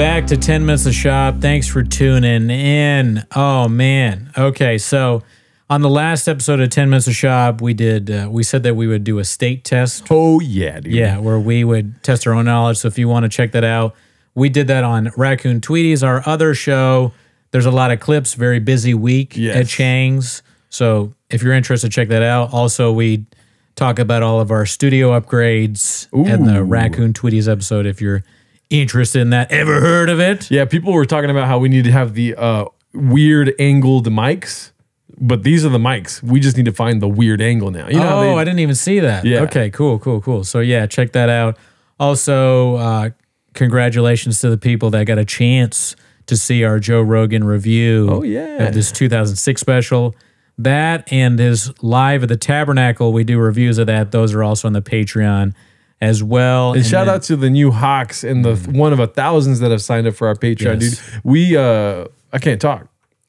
Back to 10 Minutes of Schaub. Thanks for tuning in. Oh, man. Okay, so on the last episode of 10 Minutes of Schaub, we did, uh, we said that we would do a state test. Oh yeah, dude. Yeah, where we would test our own knowledge. So if you want to check that out, we did that on Raccoon Tweeties, our other show. There's a lot of clips, very busy week Yes. at Chang's. So if you're interested, check that out. Also, we talk about all of our studio upgrades in the Raccoon Tweeties episode if you're interested in that. Ever heard of it? Yeah, people were talking about how we need to have the uh, weird angled mics, but these are the mics. We just need to find the weird angle now. You know, oh, they- I didn't even see that. Yeah. Okay, cool, cool, cool. So yeah, check that out. Also, uh, congratulations to the people that got a chance to see our Joe Rogan review. Oh, yeah. of this 2006 special. That and his live at the Tabernacle. We do reviews of that. Those are also on the Patreon as well. and shout then- out to the new Hawks and the one of a thousands that have signed up for our Patreon, Yes. dude. We uh, I can't talk.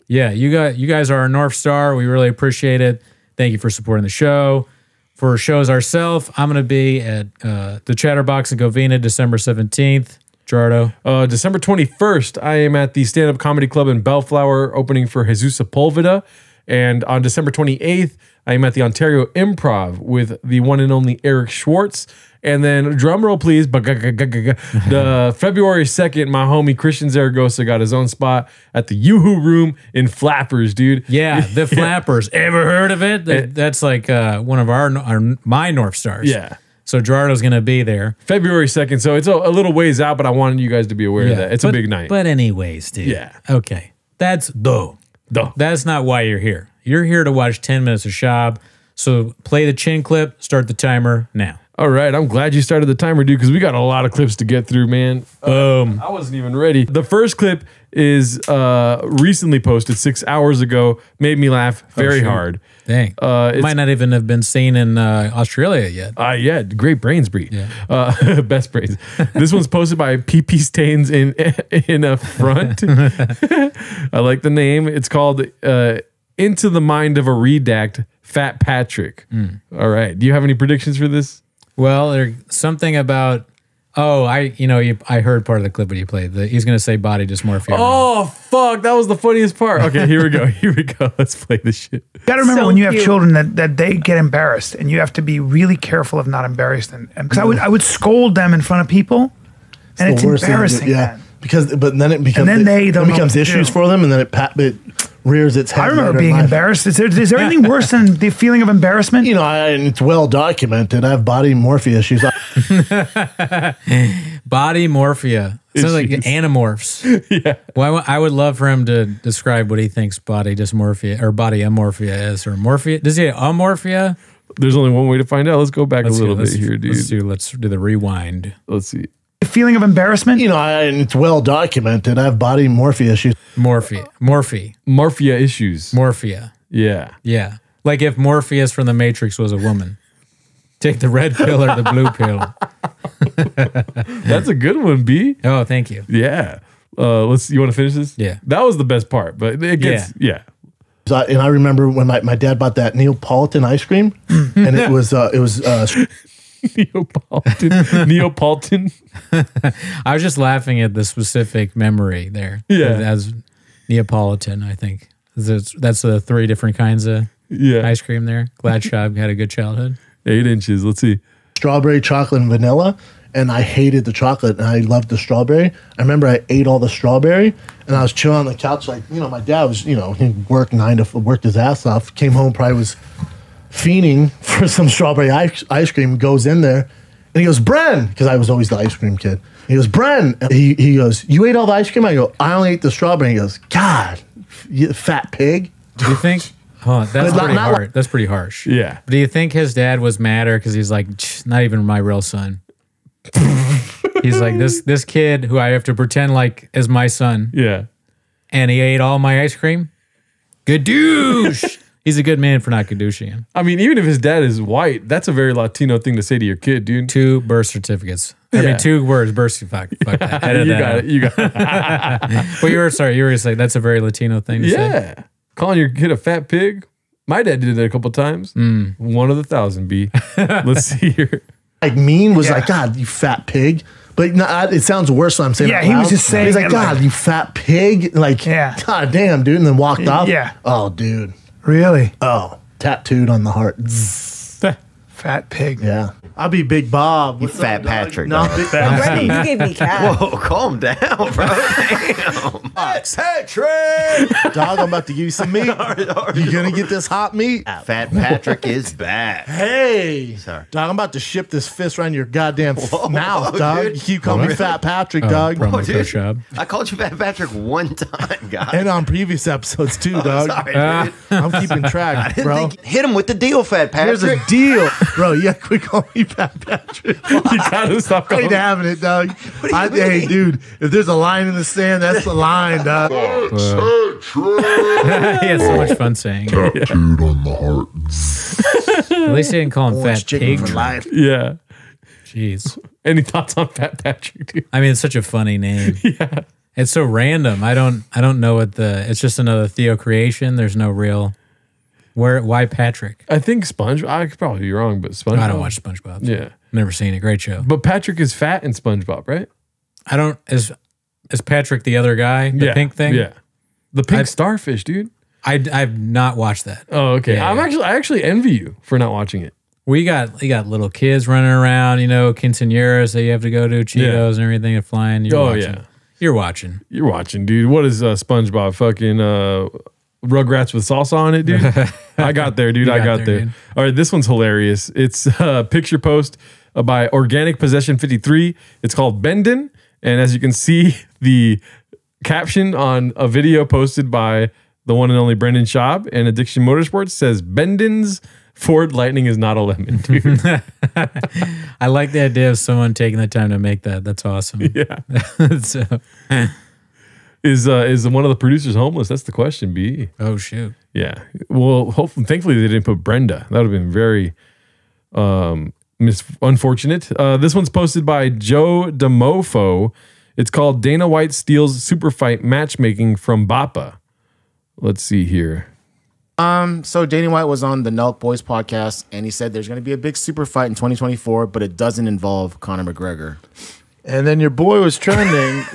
Yeah, you got you guys are our North Star. We really appreciate it. Thank you for supporting the show. For shows ourselves, I'm going to be at uh, the Chatterbox in Covina December 17th. Jardo. Uh, December 21st, I am at the Stand Up Comedy Club in Bellflower opening for Jesus Sepulveda. And on December 28th, I am at the Ontario Improv with the one and only Eric Schwartz. And then, drum roll, please. The February 2nd, my homie Christian Zaragoza got his own spot at the Yoo-Hoo Room in Flappers, dude. Yeah, the Flappers. Ever heard of it? That- that's like uh, one of our, our my North Stars. Yeah. So Gerardo's going to be there. February 2nd. So it's a, a little ways out, but I wanted you guys to be aware of that. It's But- a big night. But anyways, dude. Yeah. Okay. That's though. Duh. That's not why you're here. You're here to watch 10 minutes of Schaub. So play the chin clip, start the timer now. All right. I'm glad you started the timer, dude, because we got a lot of clips to get through, man. Boom. I wasn't even ready. The first clip is uh recently posted six hours ago. Made me laugh very shoot. hard. Dang. Uh, Might not even have been seen in uh, Australia yet. Uh, yeah, great brains, breed. Yeah. Uh, best brains. this one's posted by PP Stains in in a front. I like the name. It's called uh, "Into the Mind of a Redact." Fat Patrick. Hmm. All right. Do you have any predictions for this? Well, there's something about. Oh, I you know you, I heard part of the clip when you played. The, he's going to say body dysmorphia. Oh fuck! That was the funniest part. Okay, here we go. Here we go. Let's play this shit. You gotta remember So when you have cute. children that, that they get embarrassed and you have to be really careful of not embarrassing them. because I would I would scold them in front of people and it's, the worst thing embarrassing. yeah. man. Because, but then it becomes, and then they it, don't it becomes issues do. for them, and then it, pa- it rears its head. I remember later being embarrassed. Is there, is there anything worse than the feeling of embarrassment? You know, I, and it's well documented. I have body morphia issues. I- Body morphia. Sounds like anamorphs. yeah. Well, I I would love for him to describe what he thinks body dysmorphia or body amorphia is, or morphia. Does he have amorphia? There's only one way to find out. Let's go back Let's a do- little bit here, dude. Let's do, let's do the rewind. Let's see. The feeling of embarrassment? you know, I, and it's well documented. I have body morphia issues. Morphia. Morphe. Morphia issues. Morphia. yeah. Yeah. Like if Morpheus from the Matrix was a woman. Take the red pill or the blue pill. That's a good one, B. Oh, thank you. Yeah. Uh, let's. You want to finish this? Yeah. That was the best part, but it gets. Yeah. So I, and I remember when my, my dad bought that Neapolitan ice cream, and it was uh, it was uh, Neapolitan. Neapolitan. I was just laughing at the specific memory there. Yeah. As Neapolitan, I think. That's, that's the three different kinds of Yeah. ice cream there. Glad Schaub had a good childhood. Eight inches. Let's see. strawberry chocolate and vanilla and I hated the chocolate and I loved the strawberry. I remember I ate all the strawberry and I was chilling on the couch like, you know, my dad was, you know, he worked nine to worked his ass off, came home, probably was fiending for some strawberry ice, ice cream, goes in there and he goes, Bren, because I was always the ice cream kid. He goes, Bren. And He, he goes, You ate all the ice cream? I go, I only ate the strawberry. He goes, God, you fat pig. Do you think? Huh, that's But not- pretty not hard. That's pretty harsh. Yeah. Do you think his dad was madder because he's like, not even my real son? he's like this this kid who I have to pretend like is my son, Yeah. and he ate all my ice cream. Gadoosh. he's a good man for not gadooshing. I mean, even if his dad is white, that's a very Latino thing to say to your kid, dude. Two birth certificates. I Yeah. mean, two words. Birth certificate. Fuck that. Edit you that got out. it. You got it. Well, you were sorry. You were gonna say that's a very Latino thing to say. Yeah. Calling your kid a fat pig. My dad did that a couple times. Mm. One of the thousand, B. Let's see here. Like mean was like, God, you fat pig. But no, I- it sounds worse when I'm saying. Yeah, it he was loud. just saying He's like, it like- God, you fat pig! Like, Yeah. God damn, dude, and then walked off. Yeah. Oh, dude. Really? Oh, tattooed on the heart. Fat pig. Yeah. I'll be Big Bob. What's fat up. Patrick, No, dog. Big Brendan, you gave me cat. Whoa, calm down, bro. Damn. Patrick! Dog, I'm about to give you some meat. You gonna get this hot meat? Fat Patrick is back. Hey, Sorry. dog, I'm about to ship this fist around your goddamn f- Whoa, mouth, dog. dude. You keep calling me Fat Patrick, Oh, dog. promo Oh, dude. job. I called you Fat Patrick one time, guy. And on previous episodes too, oh, dog. Sorry, dude. Ah. I'm keeping track, Didn't bro. think- hit him with the deal, Fat Patrick. Here's Patrick. a deal, bro. You gotta quit calling me Fat Patrick. you gotta stop I ain't having it, dog. do you I, hey, dude, if there's a line in the sand, that's the line, dog. he had so much fun saying it. Tattooed on the heart. At least he didn't call him Orange fat chicken pig. for life. Yeah. Jeez. Any thoughts on Fat Patrick, dude? I mean, it's such a funny name. yeah. It's so random. I don't I don't know what the it's just another Theo creation. There's no real where why Patrick? I think Sponge. I could probably be wrong, but SpongeBob. I don't watch SpongeBob. Yeah. Never seen it. Great show. But Patrick is fat in SpongeBob, right? I don't is is Patrick the other guy? The yeah. pink thing? Yeah. The pink I- starfish, dude. I I've not watched that. Oh, okay. Yeah, I'm yeah. actually I actually envy you for not watching it. We got we got little kids running around, you know, quinceañeras that you have to go to, Cheetos and everything and flying. You're Oh, watching. yeah. You're watching. You're watching, dude. What is uh, SpongeBob? Fucking uh, Rugrats with salsa on it, dude. I got there, dude. You I got got there, there. All right, this one's hilarious. It's a picture post uh, by Organic Possession 53. It's called Bendon, and as you can see, the caption on a video posted by the one and only Brendan Schaub and Addiction Motorsports says Bendon's Ford Lightning is not a lemon, dude. I like the idea of someone taking the time to make that. That's awesome. yeah. so, Is uh, is one of the producers homeless? That's the question, B. oh shoot. Yeah. Well, hopefully, thankfully they didn't put Brenda. That would have been very um mis- unfortunate. Uh, this one's posted by Joe Demofo. It's called Dana White steals super fight matchmaking from Bappa. Let's see here. Um, so Danny White was on the Nelk Boys podcast, and he said there's going to be a big super fight in 2024, but it doesn't involve Conor McGregor. And then your boy was trending.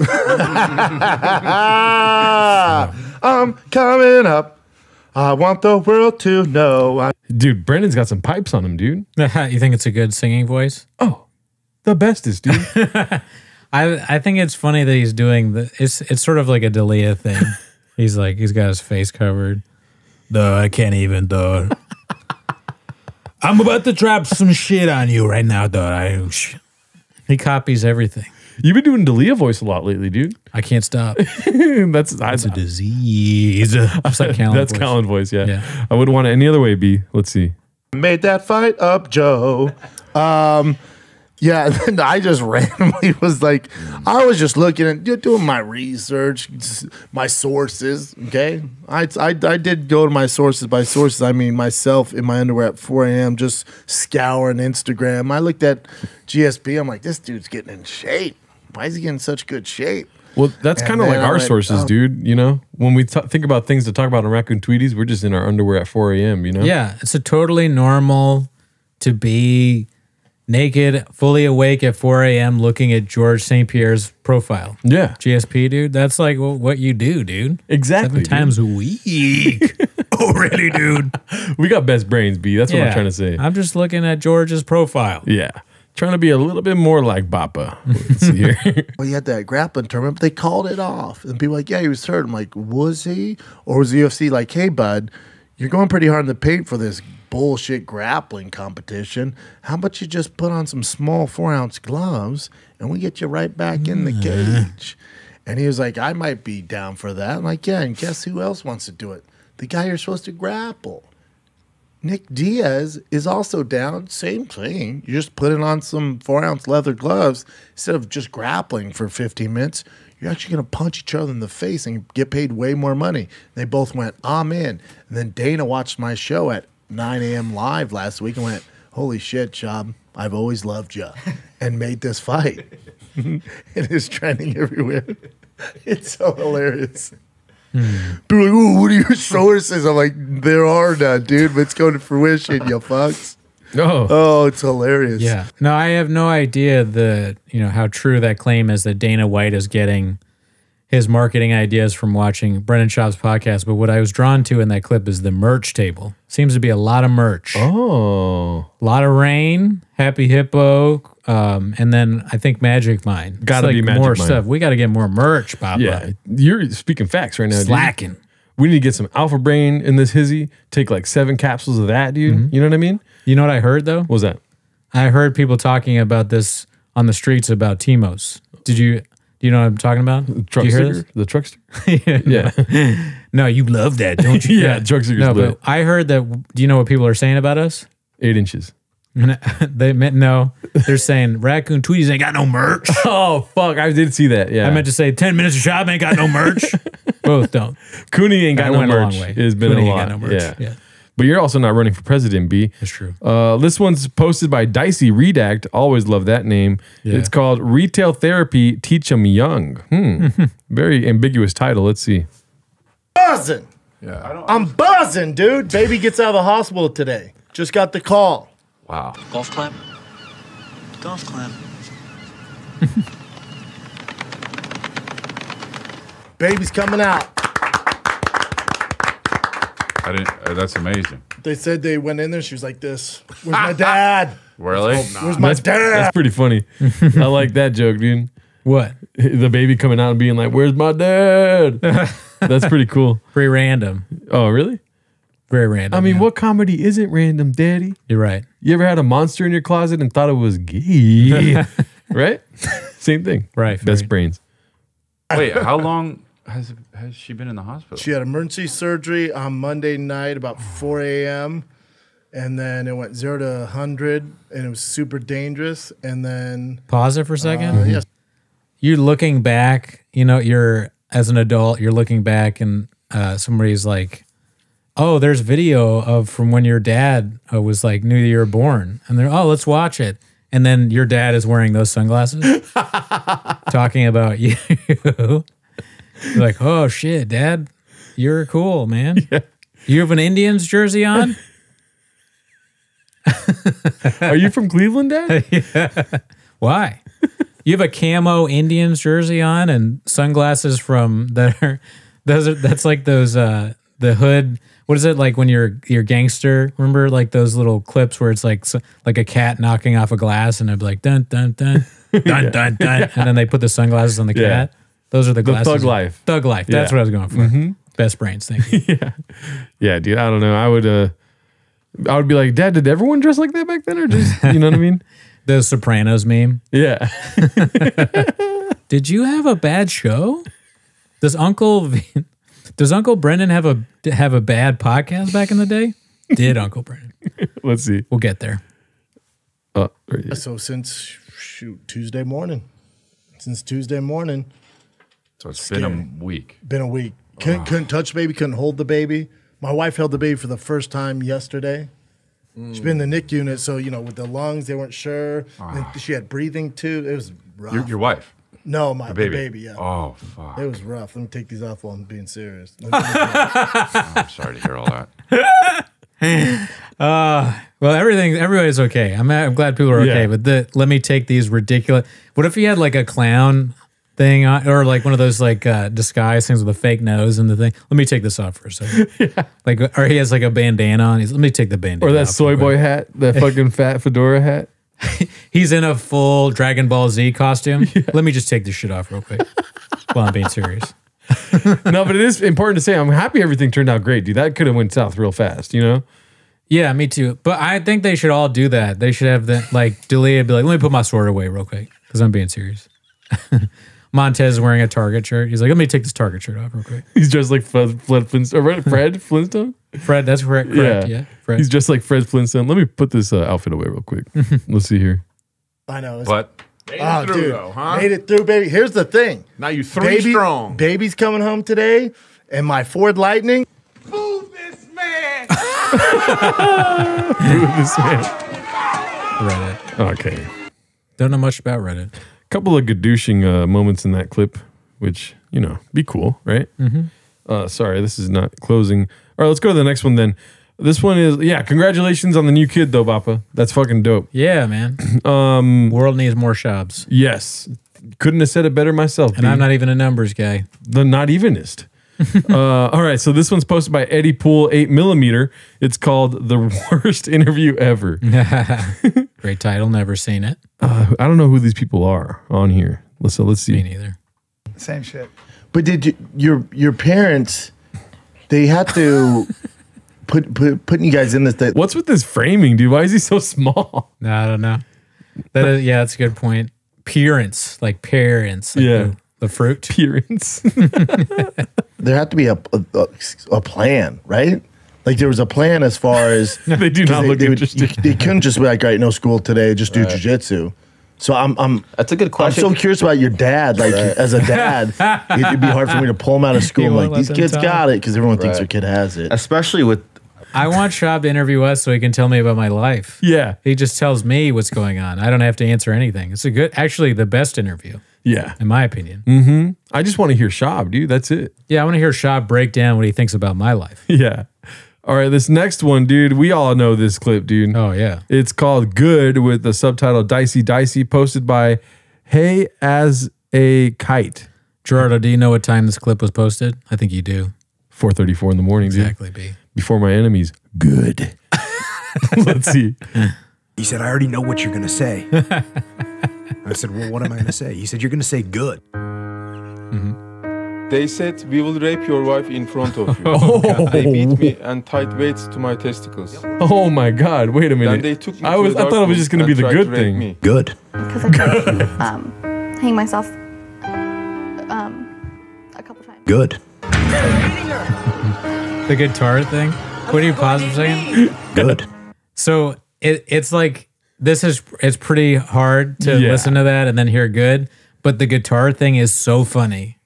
I'm coming up. I want the world to know. I- Dude, Brendan's got some pipes on him, dude. you think it's a good singing voice? Oh, the bestest, dude. I I think it's funny that he's doing the it's it's sort of like a Dalia thing. he's like he's got his face covered. Duh, I can't even duh. I'm about to drop some shit on you right now, duh. I, sh-" he copies everything. You've been doing Dalia voice a lot lately, dude. I can't stop. that's that's, It's a disease. Just like Callen that's voice. Callen voice. Yeah. Yeah. I wouldn't want it any other way. B. Let's see. made that fight up, Joe. Um, yeah, then I just randomly was like, mm. I was just looking at doing my research, my sources. Okay, I, I I did go to my sources. By sources, I mean myself in my underwear at 4 a.m. just scouring Instagram. I looked at GSP. I'm like, this dude's getting in shape. Why is he getting such good shape? Well, that's kind of like our went, sources, oh. dude. You know, when we t- think about things to talk about on Raccoon Tweeties, we're just in our underwear at 4 a.m., you know? Yeah, it's a totally normal to be naked, fully awake at 4 a.m. looking at George St. Pierre's profile. Yeah. GSP, dude. That's like wh- what you do, dude. Exactly. Seven dude. times a week. Oh, Already, dude? We got best brains, B. That's what I'm trying to say. I'm just looking at George's profile. yeah. Trying to be a little bit more like Bappa. Let's see here. Well, he had that grappling tournament, but they called it off. And people were like, yeah, he was hurt. I'm like, was he? Or was the UFC like, hey, bud, you're going pretty hard in the paint for this bullshit grappling competition. How about you just put on some small four ounce gloves and we get you right back in the cage? And he was like, I might be down for that. I'm like, yeah, and guess who else wants to do it? The guy you're supposed to grapple. Nick Diaz is also down. Same thing. You're just putting on some four ounce leather gloves instead of just grappling for 15 minutes. You're actually going to punch each other in the face and get paid way more money. They both went, I'm in. And then Dana watched my show at 9 a.m. live last week and went, Holy shit, Job, I've always loved you. And made this fight. it is trending everywhere. It's so hilarious. Hmm. People are like, "Ooh, what are your sources?" I'm like, "There are none, dude. But it's going to fruition, you fucks." Oh, Oh, it's hilarious. Yeah. No, I have no idea the you know how true that claim is that Dana White is getting his marketing ideas from watching Brendan Schaub's podcast. But what I was drawn to in that clip is the merch table. Seems to be a lot of merch. oh, A lot of rain, Happy Hippo, um, and then I think Magic Mind. Gotta be Magic more Mind. stuff. We got to get more merch, Papa. yeah. You're speaking facts right now. dude. We need to get some Alpha Brain in this hizzy. Take like seven capsules of that, dude. Mm-hmm. You know what I mean? You know what I heard though? What was that? I heard people talking about this on the streets about Timos. Did you? Do you know what I'm talking about? Did Truck sticker? The truck sticker? this? Yeah. No, you love that, don't you? Yeah, truck stickers No, lit. but I heard that. Do you know what people are saying about us? Eight inches. they meant no. They're saying raccoon tweeties ain't got no merch. Oh, fuck. I did see that. Yeah. I meant to say ten minutes of Schaub ain't got no merch. Both don't. Cooney ain't got no went a long merch. way. It's been Cooney a ain't lot. got no merch. Yeah. Yeah. But you're also not running for president, B. That's true. Uh, this one's posted by Dicey Redact. Always love that name. Yeah. It's called Retail Therapy Teach 'em Young. Hmm. Very ambiguous title. Let's see. buzzing. Yeah. I'm buzzing, dude. Baby gets out of the hospital today. Just got the call. Wow. Golf clap. Golf clap. Baby's coming out. I didn't. Uh, that's amazing. They said they went in there. She was like this. Where's my dad? Really? Where's my That's, dad? that's pretty funny. I like that joke, dude. What? The baby coming out and being like, Where's my dad? That's pretty cool. Pretty random. Oh, really? Very random. I mean, yeah. what comedy isn't random, daddy? You're right. You ever had a monster in your closet and thought it was gay? right? Same thing. Right, Best very- brains. Wait, how long has has she been in the hospital? She had emergency surgery on Monday night about 4 a.m. And then it went zero to 100 and it was super dangerous. And then, Pause it for a second. uh, yes, you're looking back, you know, you're as an adult, you're looking back and uh, somebody's like, oh, there's video of from when your dad uh, was like, knew you were born. And they're, oh, let's watch it. And then your dad is wearing those sunglasses, talking about you. You're like, oh, shit, dad, you're cool, man. You have an Indians jersey on? Are you from Cleveland, Dad? Why? You have a camo Indians jersey on and sunglasses from that are those are that's like those uh the hood what is it like when you're you're gangster remember like those little clips where it's like like a cat knocking off a glass and be like dun dun dun dun dun dun and then they put the sunglasses on the Yeah. cat those are the glasses Thug Life. thug life that's Yeah. what I was going for best brains thank you yeah, dude. I don't know. I would uh I would be like, Dad, did everyone dress like that back then? Or just you know what I mean? the Sopranos meme Yeah. Did you have a bad show? Does Uncle Does Uncle Brendan have a have a bad podcast back in the day? Did Uncle Brendan? Let's see. We'll get there. Uh, so since, shoot, Tuesday morning. Since Tuesday morning, So it's been a week. been a week. Couldn't, ah. couldn't touch baby, couldn't hold the baby. My wife held the baby for the first time yesterday. She's been in the NIC unit, so you know, with the lungs, they weren't sure. Ah. And she had breathing too. It was rough. Your, your wife, no, my the baby. baby. baby, yeah. Oh fuck. It was rough. Let me take these off while I'm being serious. Oh, I'm sorry to hear all that. Uh, well, everything everybody's okay. I'm I'm glad people are okay. Yeah. But the let me take these ridiculous. What if he had like a clown thing on, or like one of those like uh, disguise things with a fake nose and the thing? Let me take this off for a second. yeah. Like, or he has like a bandana on. He's let me take the bandana. Or that off soy real boy quick. hat, that fucking fat fedora hat. He's in a full Dragon Ball Z costume. Let me just take this shit off real quick. While I'm being serious. No, but it is important to say I'm happy everything turned out great, dude. That could have went south real fast, you know? Yeah, me too. But I think they should all do that. They should have the like Delia be like, let me put my sword away real quick because I'm being serious. Montez is wearing a Target shirt. He's like, let me take this Target shirt off real quick. He's just like Fred, Fred Flintstone. Fred Flintstone? Fred, that's correct. Correct. Yeah. Fred. He's just like Fred Flintstone. Let me put this uh, outfit away real quick. Let's see here. I know. It's, But oh, through, dude, though, huh? made it through, baby. Here's the thing. Now you three Baby, strong. Baby's coming home today, and my Ford Lightning. Boo this man! Boo this man. Reddit. Okay. Don't know much about Reddit. Couple of gadooshing uh, moments in that clip, which you know, be cool, right? Mm-hmm. Uh, sorry, this is not closing. All right, let's go to the next one then. This one is yeah. Congratulations on the new kid though, Bappa. That's fucking dope. Yeah, man. Um, world needs more shops, Yes, couldn't have said it better myself. and I'm not even a numbers guy. the not evenest. uh, all right, so this one's posted by Eddie Pool, eight millimeter. It's called "The Worst Interview Ever." Great title. Never seen it. I don't know who these people are on here. Let's so let's see. Me see. neither. Same shit. But did you, your your parents? They had to put put putting you guys in this. That What's with this framing, dude? Why is he so small? No, I don't know. That is, yeah, that's a good point. Parents, like parents. Like Yeah. The, the fruit. Appearance. There had to be a, a a plan, right? Like there was a plan as far as they do not they, look they, would- interested. you- they couldn't just be like, all right, no school today, just do jujitsu. So I'm I'm That's a good question. I'm so curious about your dad. Like as a dad, it'd be hard for me to pull him out of school. I'm like these kids talk. got it because everyone thinks Right. their kid has it. Especially with I want Schaub to interview us so he can tell me about my life. yeah, He just tells me what's going on. I don't have to answer anything. It's a good, actually, the best interview, yeah. in my opinion. Mm. I just want to hear Schaub, dude. That's it. Yeah, I want to hear Schaub break down what he thinks about my life. Yeah. All right, this next one, dude. We all know this clip, dude. Oh, yeah. It's called Good with the subtitle Dicey Dicey, posted by Hey as a Kite. Gerardo, do you know what time this clip was posted? I think you do. 434 in the morning, dude. Exactly, B. Before my enemies. Good. Let's see. He said, I already know what you're going to say. I said, Well, what am I going to say? He said, You're going to say good. They said we will rape your wife in front of you. They beat me and tied weights to my testicles. Oh my God. Wait a Then minute. they took me I to was a I dark thought it was just gonna be the good thing. me. Good. because I tried to um, hang myself um, a couple times. Good. The guitar thing. What do you pause for a second? Good. So it, it's like this is it's pretty hard to Yeah. listen to that and then hear good, but the guitar thing is so funny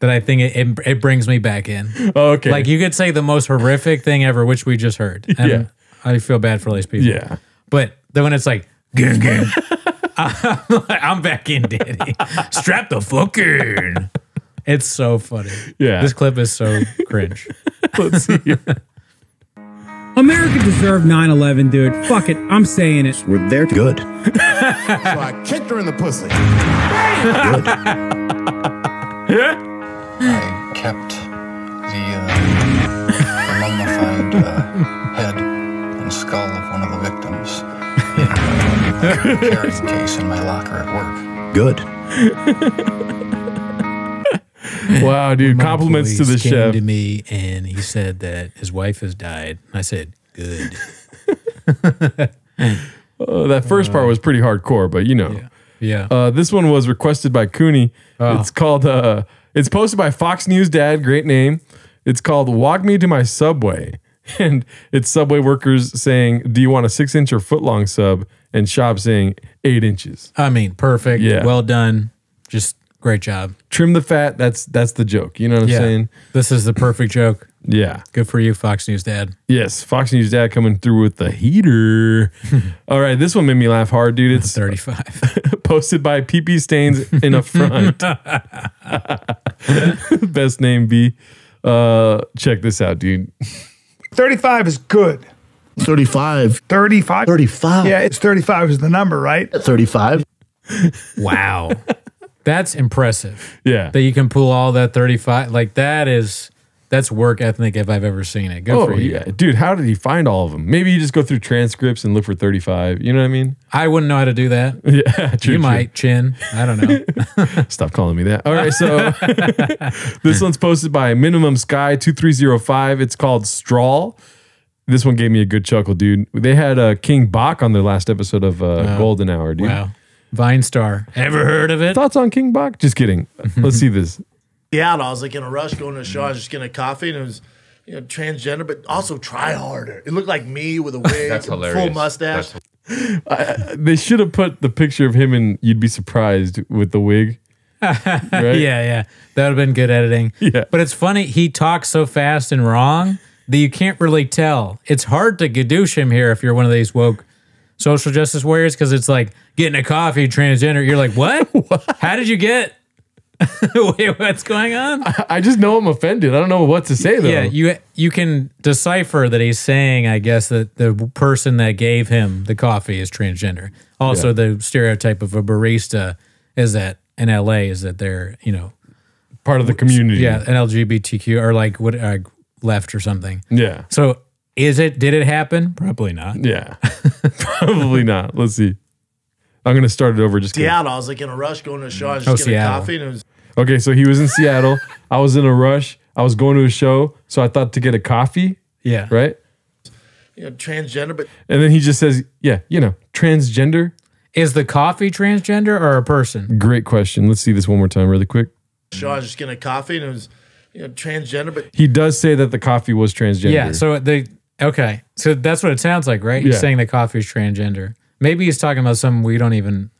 that I think it, it, it brings me back in. Oh, okay. Like you could say the most horrific thing ever, which we just heard. And Yeah. I feel bad for all these people. Yeah. But then when it's like, gang, gang, I'm, back in, daddy. Strap the fuck in. It's so funny. Yeah. This clip is so cringe. Let's see. here. America deserved 9 11, dude. Fuck it. I'm saying it. We're there. Good. So I kicked her in the pussy. Good. Yeah. I kept the, uh, the mummified uh, head and skull of one of the victims in a carrying case in my locker at work. Good. wow, dude. Compliments to the came chef. to me and he said that his wife has died. I said, good. Uh, that first part was pretty hardcore, but you know. Yeah. Uh, this one was requested by Cooney. Oh. It's called. Uh, it's posted by Fox News Dad. Great name. It's called "Walk Me to My Subway," and it's Subway workers saying, "Do you want a six inch or foot long sub?" And Schaub saying eight inches. I mean, perfect. Yeah. Well done. Just great job. Trim the fat. That's that's the joke. You know what I'm Yeah. saying? This is the perfect joke. Yeah. Good for you, Fox News Dad. Yes. Fox News Dad coming through with the heater. All right, this one made me laugh hard, dude. It's 35. posted by PP Stains in a front. Best name B. Uh, check this out, dude. 35 is good. 35. 35? 35. Yeah, it's 35 is the number, right? 35. Wow. That's impressive. Yeah. That you can pull all that 35. Like that is that's work ethic if I've ever seen it. Good oh for you. yeah, dude. How did he find all of them? Maybe you just go through transcripts and look for thirty-five. You know what I mean? I wouldn't know how to do that. Yeah, true, you true. might, Chin. I don't know. Stop calling me that. All right, so this one's posted by Minimum Sky two three zero five. It's called Straw. This one gave me a good chuckle, dude. They had uh, King Bach on their last episode of uh, Golden Hour, dude. wow. Vine Star. Ever heard of it? Thoughts on King Bach? Just kidding. Let's see this. Yeah, I was like in a rush going to the show. I was just getting a coffee and it was, you know, transgender, but also try harder. It looked like me with a wig, That's and full hilarious. mustache. Uh, they should have put the picture of him and you'd be surprised with the wig. right? Yeah, yeah. That would have been good editing. Yeah. But it's funny, he talks so fast and wrong that you can't really tell. It's hard to gadoosh him here if you're one of these woke social justice warriors because it's like getting a coffee transgender. You're like, what? How did you get Wait, what's going on? I just know I'm offended. I don't know what to say though. Yeah, you you can decipher that he's saying, I guess, that the person that gave him the coffee is transgender. Also, Yeah. the stereotype of a barista is that in LA is that they're you know part of the community. Yeah, an LGBTQ or like what uh, left or something. Yeah. So is it? Did it happen? Probably not. Yeah. Probably not. Let's see. I'm gonna start it over. Just kidding. Seattle. I was like in a rush going to a show. I was Oh, getting Seattle. coffee and it was Okay, so he was in Seattle. I was in a rush. I was going to a show, so I thought to get a coffee. Yeah. Right. you know transgender, but And then he just says, "Yeah, you know, transgender." Is the coffee transgender or a person? Great question. Let's see this one more time, really quick. show I was just getting a coffee and it was you know transgender, but He does say that the coffee was transgender. Yeah. So the okay. So that's what it sounds like, right? He's Yeah. saying the coffee is transgender. Maybe he's talking about something we don't even.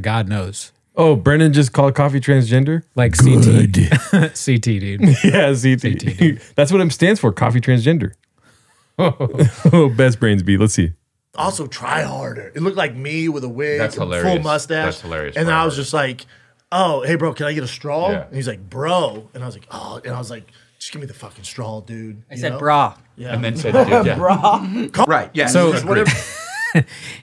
God knows. Oh, Brennan just called coffee transgender. Like CT. CT, dude. yeah, CT. That's what it stands for. Coffee transgender. Oh. oh, best brains beat. Let's see. also try harder. It looked like me with a wig, That's hilarious. full mustache. That's hilarious. And I was just like, "Oh, hey, bro, can I get a straw?" Yeah. And he's like, "Bro," and I was like, "Oh," and I was like, "Just give me the fucking straw, dude." I You said know? bra. Yeah. And then said, dude, yeah. bra. Right. Yeah. So- whatever.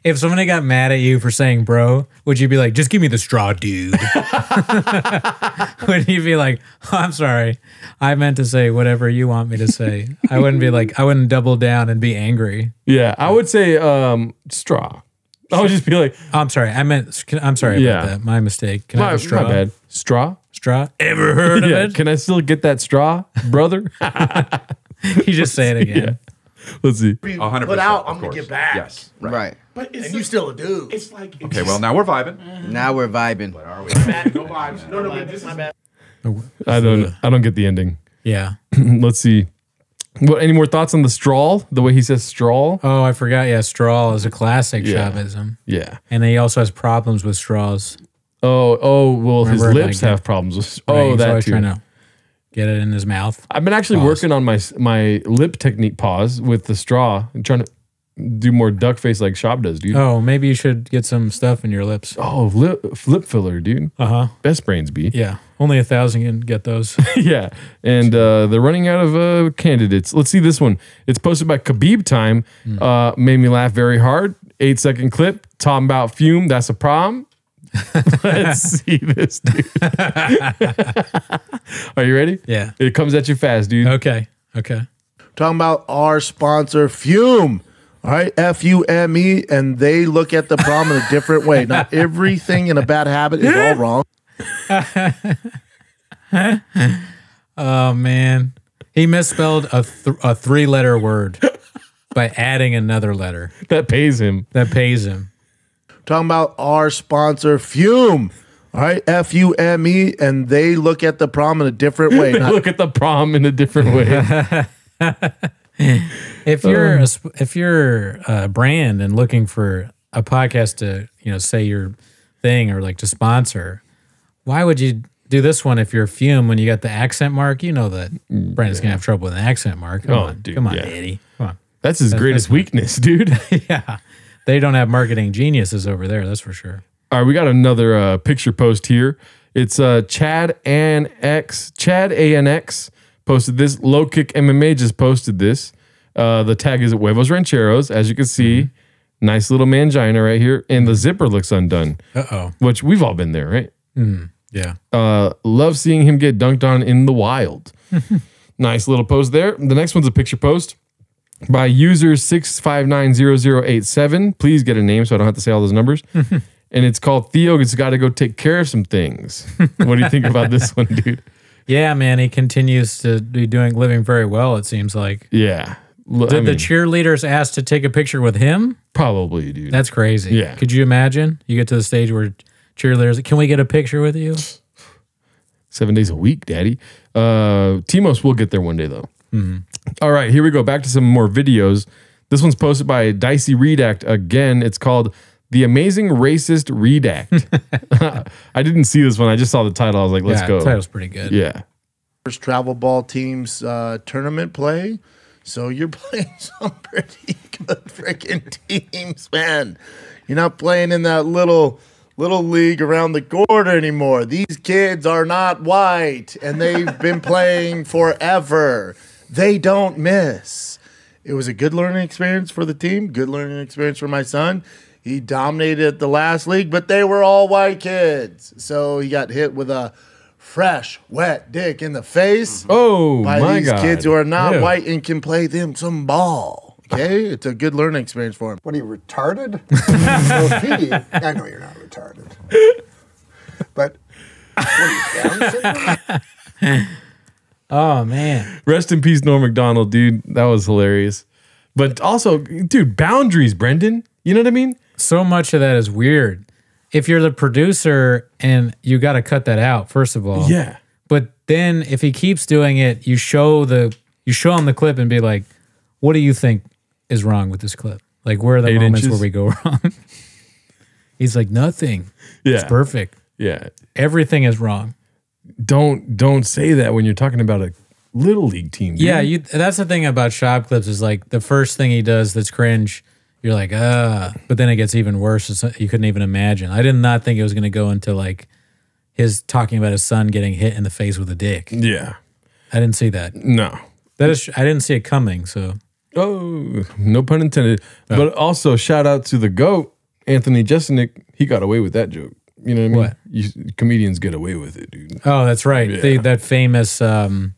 if somebody got mad at you for saying bro, would you be like, just give me the straw, dude? would you be like, oh, I'm sorry. I meant to say whatever you want me to say. I wouldn't be like, I wouldn't double down and be angry. Yeah, I would say um, straw. I would just be like, I'm sorry. I meant, I'm sorry Yeah. about that. My mistake. Can I my, have a straw? my bad. Straw. Straw? Ever heard of it? Can I still get that straw, brother? You just say it again. Let's see. 100%, put out, I'm gonna get back. Yes. Right. Right. But and you still a dude. It's like Okay. Well, now we're vibing. Mm-hmm. Now we're vibing. What are we? no vibes. No, no, this is bad. Oh, I don't. I don't get the ending. Yeah. Let's see. What? Any more thoughts on the straw? The way he says straw. Oh, I forgot. Yeah, straw is a classic Yeah. Yeah. And he also has problems with straws. Oh. Oh. Well, his lips like, have problems with. Right, Oh, he's that always too. trying to get it in his mouth. I've been actually Pause. working on my my lip technique pause with the straw and trying to do more duck face like Schaub does, dude. Oh, maybe you should get some stuff in your lips. Oh, lip lip filler, dude. Uh huh. Best brains be. Yeah, only a thousand can get those. yeah, and uh, they're running out of uh, candidates. Let's see this one. It's posted by Khabib Time. Hmm. Uh, made me laugh very hard. Eight second clip. Talking about fume. That's a problem. Let's see this, dude. Are you ready? Yeah. It comes at you fast, dude. Okay. Okay. Talking about our sponsor, Fume. All right, F U M E, and they look at the problem in a different way. Not everything in a bad habit is all wrong. Oh man, he misspelled a th- a three letter word by adding another letter That pays him. that pays him. Talking about our sponsor, Fume. All right, F U M E, and they look at the problem in a different way. Not Look at the prom in a different way. If you're a, if you're a brand and looking for a podcast to you know say your thing or like to sponsor, why would you do this one if you're Fume when you got the accent mark? You know that Brandon's gonna have trouble with an accent mark. Come Oh, on, dude, come on, yeah. Eddie, come on. That's his greatest weakness, dude. yeah, they don't have marketing geniuses over there. That's for sure. All right, we got another uh, picture post here. It's uh, Chad and X, Chad ANX posted this. Low Kick MMA just posted this. Uh, the tag is at Huevos Rancheros. As you can see, nice little mangina right here, and the zipper looks undone. Uh oh. Which we've all been there, right? Yeah. Uh, love seeing him get dunked on in the wild. nice little post there. The next one's a picture post by user six five nine zero zero eight seven. Please get a name so I don't have to say all those numbers. and it's called Theo. It's got to go take care of some things. what do you think about this one, dude? Yeah, man, he continues to be doing living very well. It seems like. Yeah. L- I Did the mean, cheerleaders ask to take a picture with him? probably, dude. That's crazy. Yeah. Could you imagine? You get to the stage where cheerleaders, can we get a picture with you? Seven days a week, daddy. Uh, Timos will get there one day, though. All right, here we go. Back to some more videos. This one's posted by Dicey Redact again. It's called The Amazing Racist Redact. I didn't see this one. I just saw the title. I was like, let's yeah, go. Title's pretty good. Yeah. first travel ball teams uh, tournament play. So you're playing some pretty good freaking teams, man. You're not playing in that little little league around the corner anymore. These kids are not white and they've been playing forever. They don't miss. It was a good learning experience for the team, good learning experience for my son. He dominated the last league, but they were all white kids. So he got hit with a fresh, wet dick in the face. Mm-hmm. Oh, by my these God. kids who are not Ew. white and can play them some ball. Okay, it's a good learning experience for him. What are you retarded? well, he, I know you're not retarded, but what are you Oh man. Rest in peace, Norm Macdonald, dude. That was hilarious. But also, dude, boundaries, Brendan. You know what I mean? So much of that is weird. If you're the producer and you got to cut that out, first of all. Yeah. But then if he keeps doing it, you show the you show him the clip and be like, "What do you think is wrong with this clip? Like, where are the Eight moments inches? where we go wrong?" He's like, "Nothing. Yeah. It's perfect. Yeah. Everything is wrong." Don't don't say that when you're talking about a little league team. dude. Yeah, you. That's the thing about Schaub clips is like the first thing he does that's cringe. You're like, ah, but then it gets even worse. It's, you couldn't even imagine. I did not think it was going to go into like his talking about his son getting hit in the face with a dick. Yeah. I didn't see that. No. That is, I didn't see it coming. So Oh, no pun intended. Oh. But also shout out to the goat, Anthony Jeselnik. He got away with that joke. You know what I mean? What? You, comedians get away with it, dude. Oh, that's right. Yeah. The, that famous um,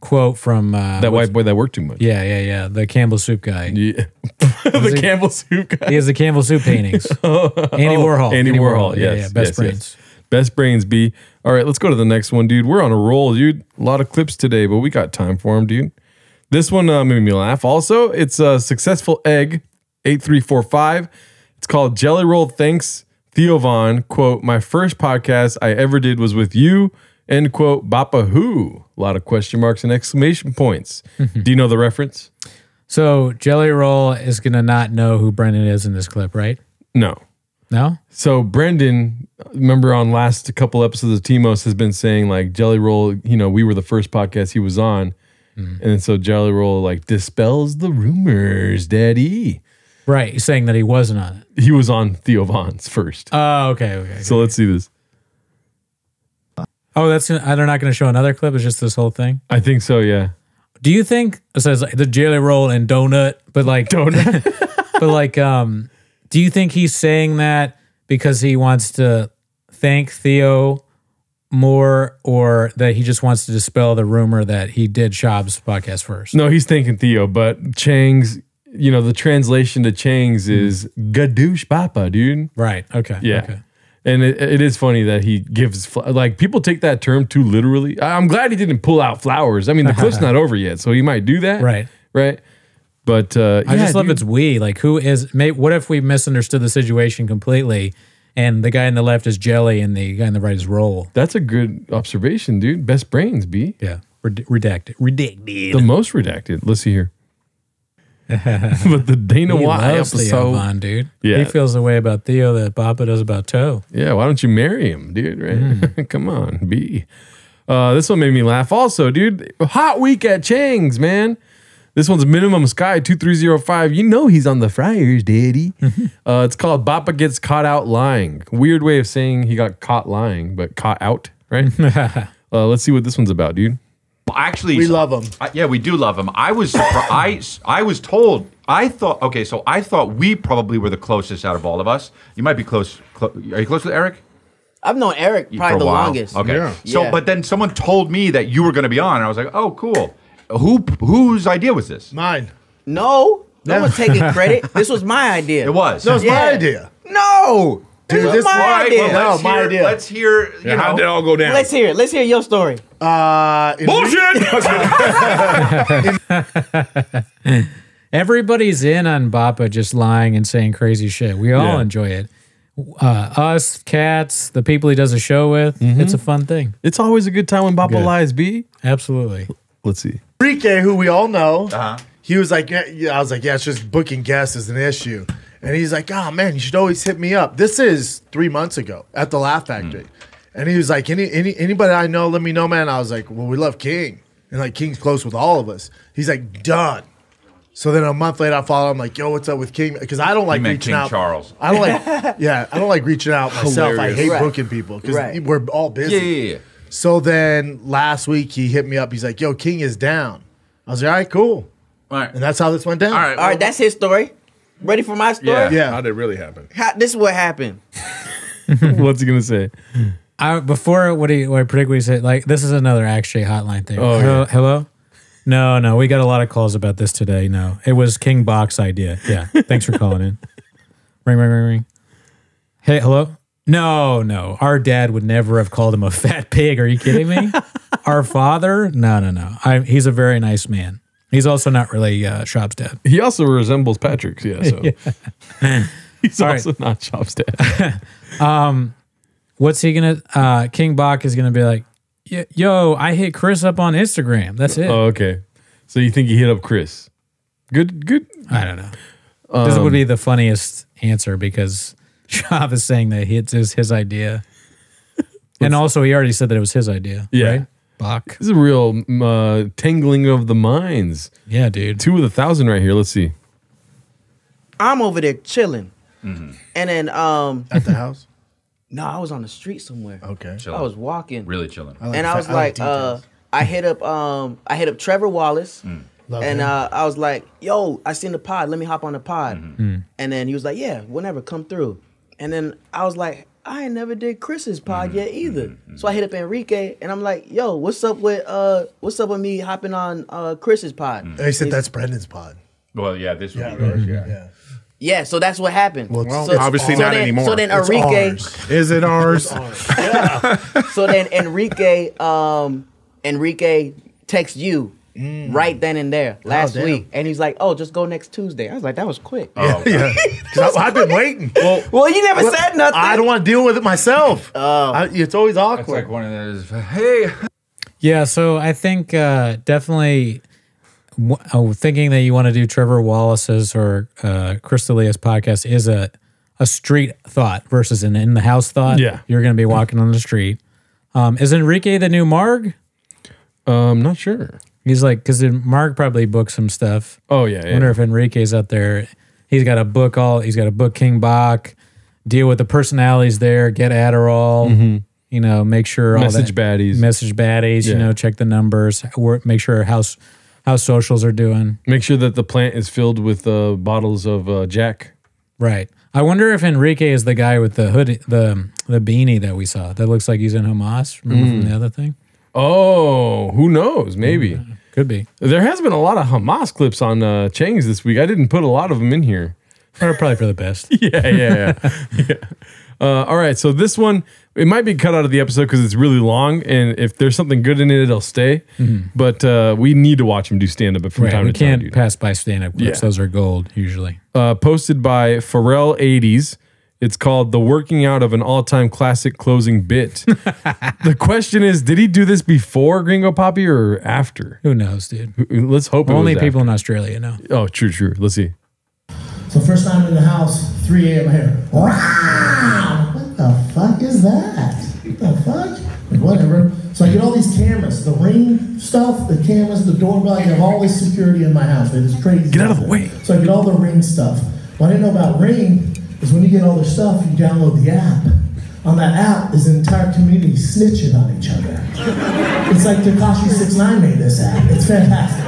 quote from uh, that white boy that worked too much. Yeah, yeah, yeah. The Campbell Soup guy. Yeah. the Campbell Soup guy. He has the Campbell Soup paintings. Andy Warhol. Andy, Warhol. Yeah, Yes. yeah. Best yes, brains. yes. Best brains, B. All right, let's go to the next one, dude. We're on a roll, dude. A lot of clips today, but we got time for them, dude. This one uh, made me laugh. Also, it's a successful egg, 8345. It's called Jelly Roll Thanks Theo Von. Quote, my first podcast I ever did was with you. End quote, Bappa Who. A lot of question marks and exclamation points. Do you know the reference? So Jelly Roll is gonna not know who Brendan is in this clip, right? No. No. So Brendan, remember on last couple episodes of Timos has been saying like Jelly Roll, you know, we were the first podcast he was on. Mm. And so Jelly Roll like dispels the rumors, daddy. Right. Saying that he wasn't on it. He was on Theo Von's first. Oh, okay, okay. So let's see this. Oh, that's gonna, they're not going to show another clip. It's just this whole thing. I think so, yeah. Do you think it says like, the jelly roll and donut, but like donut, but like, um, do you think he's saying that because he wants to thank Theo more, or that he just wants to dispel the rumor that he did Schaub's podcast first? No, he's thanking Theo, but Chang's, you know, the translation to Chang's is Gadoosh Papa, dude. Right. Okay. Yeah. Okay. And it, it is funny that he gives fl- like people take that term too literally. I'm glad he didn't pull out flowers. I mean, the clip's not over yet, so he might do that. Right. Right. But uh, I yeah, just love dude. it's we. Like, who is? May, what if we misunderstood the situation completely, and the guy on the left is jelly, and the guy on the right is roll? That's a good observation, dude. Best brains, B. Yeah. Redacted. Redacted. The most redacted. Let's see here. but the Dana he White episode, Von, dude. Yeah. He feels the way about Theo that Papa does about Toe. Yeah, why don't you marry him, dude? Right? Mm. Come on, B. Uh, this one made me laugh also, dude. Hot week at Chang's, man. This one's minimum sky 2305. You know he's on the Friars, daddy. Mm-hmm. uh, it's called Bappa Gets Caught Out Lying. Weird way of saying he got caught lying, but caught out, right? uh, let's see what this one's about, dude. Actually, We love them. I- yeah, we do love them. I was I I was told. I thought okay, so I thought we probably were the closest out of all of us. You might be close. clo- are you close with Eric? I've known Eric probably the while. longest. Okay. So, Yeah. but then someone told me that you were going to be on, and I was like, oh, cool. Who whose idea was this? Mine. No, no Yeah. one's taking credit. This was my idea. It was. No, it's my Yeah. idea. No, Dude, this was this- my all right, idea. well, let's No, my hear- idea. Let's hear. You Yeah, how did it all go down? Let's hear it. Let's hear your story. Uh, in Everybody's in on Bappa just lying and saying crazy shit. We all Yeah. enjoy it. Uh, us, cats, the people he does a show with. Mm-hmm. It's a fun thing. It's always a good time when Bappa Good. lies, B. Absolutely. Let's see. Enrique, who we all know, Uh-huh. he was like, yeah, yeah, I was like, yeah, it's just booking guests is an issue. And he's like, oh man, you should always hit me up. This is three months ago at the Laugh Factory. Hmm. And he was like, any, any anybody I know, let me know, man. I was like, well, we love King. And like King's close with all of us. He's like, done. So then a month later, I follow. I'm like, "Yo, what's up with King?" Because I don't like meant reaching King out. Charles. I don't like. yeah, I don't like reaching out myself. I hate Right. booking people because Right. we're all busy. Yeah, yeah, yeah. So then last week he hit me up. He's like, "Yo, King is down." I was like, "All right, cool." All right. And that's how this went down. All right, that's his story. Ready for my story? Yeah. How did it really happen? How, this is what happened. What's he gonna say? I before what do you what I predict what you say like this is another actually hotline thing. Oh, hello, yeah. hello? No, no, we got a lot of calls about this today. No, it was King Bach's idea. Yeah, thanks for calling in. Ring, ring, ring, ring. Hey, hello. No, no, our dad would never have called him a fat pig. Are you kidding me? our father? No, no, no. I, he's a very nice man. He's also not really uh, Schaub's dad. He also resembles Patrick's. Yeah. So he's All right. also not Schaub's dad. Um, what's he gonna? Uh, King Bach is gonna be like, "Yo, I hit Chris up on Instagram. That's it." Oh, okay. So you think he hit up Chris? Good, good. I don't know. this Um, would be the funniest answer because Schaub is saying that it's his, his idea, and also he already said that it was his idea. Yeah. right? Bach. This is a real mm, uh, tangling of the minds. Yeah, dude. Two of the thousand right here. Let's see. I'm over there chilling, Mm-hmm. and then um at the house. No, I was on the street somewhere. Okay, I was walking, Really chilling. and I was like, uh, I hit up, um, I hit up Trevor Wallace, Love and uh, I was like, "Yo, I seen the pod. Let me hop on the pod." Mm. And then he was like, "Yeah, whenever, come through." And then I was like, "I ain't never did Chris's pod yet either." So I hit up Enrique, and I'm like, "Yo, what's up with uh, what's up with me hopping on uh Chris's pod?" And he said He's- that's Brendan's pod. Well, yeah, this would Yeah, be yours. yeah. Yeah. Yeah, so that's what happened. Well, so, it's Obviously so not then, anymore. So then It's Enrique, ours. Is it ours? yeah so then Enrique, um, Enrique texts you right then and there last damn. week, and he's like, "Oh, just go next Tuesday." I was like, "That was quick." Oh, yeah, because I've been waiting. Well, Well, you never said nothing. I don't want to deal with it myself. Oh, I, it's always It's awkward. like one of those. Hey, Yeah, so I think uh, definitely w- oh, thinking that you want to do Trevor Wallace's or uh, Chris D'Elia's podcast is a a street thought versus an in the house thought. Yeah. you're going to be walking on the street. Um, is Enrique the new Marg? Um, not sure. He's like because Mark probably booked some stuff. Oh yeah, I wonder if Enrique's out there. He's got to book all. He's got to book King Bach, deal with the personalities there, get Adderall. You know, make sure all Mm-hmm. Message that, baddies. message baddies. You know, check the numbers. Work, make sure house how socials are doing. Make sure that the plant is filled with uh, bottles of uh, Jack. Right. I wonder if Enrique is the guy with the hoodie, the the beanie that we saw. That looks like he's in Hamas. Remember Mm. from the other thing? Oh, who knows? Maybe. Could be. There has been a lot of Hamas clips on uh, Chang's this week. I didn't put a lot of them in here. Probably for the best. yeah, yeah, yeah. yeah. Uh, all right, so this one it might be cut out of the episode because it's really long, and if there's something good in it, it'll stay. But uh, we need to watch him do stand up from Right. time We to time. can't pass by stand up clips. Yeah. Those are gold usually. uh, posted by Pharrell 80s. It's called The Working Out of an All Time Classic Closing Bit. the question is Did he do this before Gringo Papi or after? Who knows, dude? Let's hope it Only was people in Australia know. Oh, true, true. Let's see. So first time in the house, 3 a.m. here. wow, what the fuck is that? What the fuck? Like, whatever. So I get all these cameras, the ring stuff, the cameras, the doorbell. I have all this security in my house. It's crazy. Get out of the way. So I get all the ring stuff. What I didn't know about ring is when you get all the stuff, you download the app. On that app is an entire community snitching on each other. It's like Tekashi 69 made this app. It's fantastic.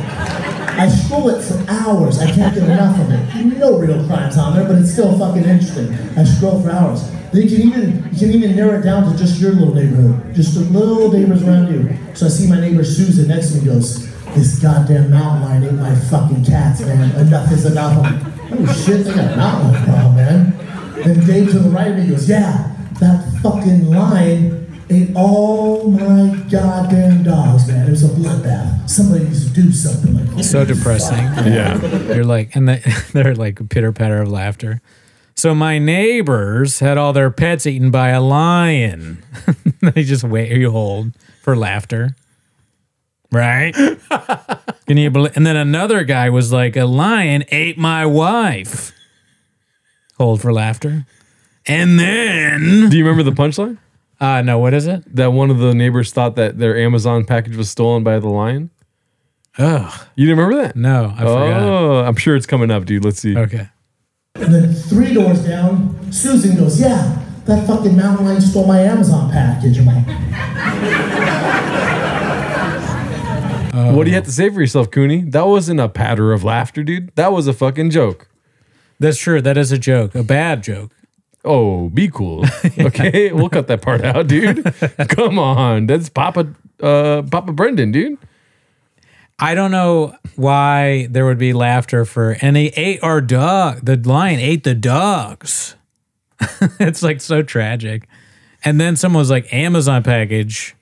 I scroll it for hours. I can't get enough of it. No real crimes on there, but it's still fucking interesting. I scroll for hours. Then you can even you can even narrow it down to just your little neighborhood, just the little neighbors around you. So I see my neighbor Susan next to me goes, "This goddamn mountain lion ate my fucking cats, man. Enough is enough." I'm oh shit, they got a mountain lion problem, man. Then Dave to the right of me goes, "Yeah, that fucking lion." Ate all my goddamn dogs, man. It was a bloodbath. Somebody needs to do something like this. So depressing. Yeah. You're like, and they, they're like pitter patter of laughter. So my neighbors had all their pets eaten by a lion. they just wait, you hold for laughter. Right? Can you believe? And then another guy was like, a lion ate my wife. Hold for laughter. And then. Do you remember the punchline? Uh, no, what is it? That one of the neighbors thought that their Amazon package was stolen by the lion? Ugh. You didn't remember that? No, I forgot. Oh, I'm sure it's coming up, dude. Let's see. Okay. And then three doors down, Susan goes, Yeah, that fucking mountain lion stole my Amazon package. I'm like, What do you have to say for yourself, Cooney? That wasn't a patter of laughter, dude. That was a fucking joke. That's true. That is a joke, a bad joke. Oh, be cool. Okay, we'll cut that part out, dude. Come on, that's Papa, uh, Papa Brendan, dude. I don't know why there would be laughter for and he ate our dog. The lion ate the dogs. it's like so tragic. And then someone was like Amazon package,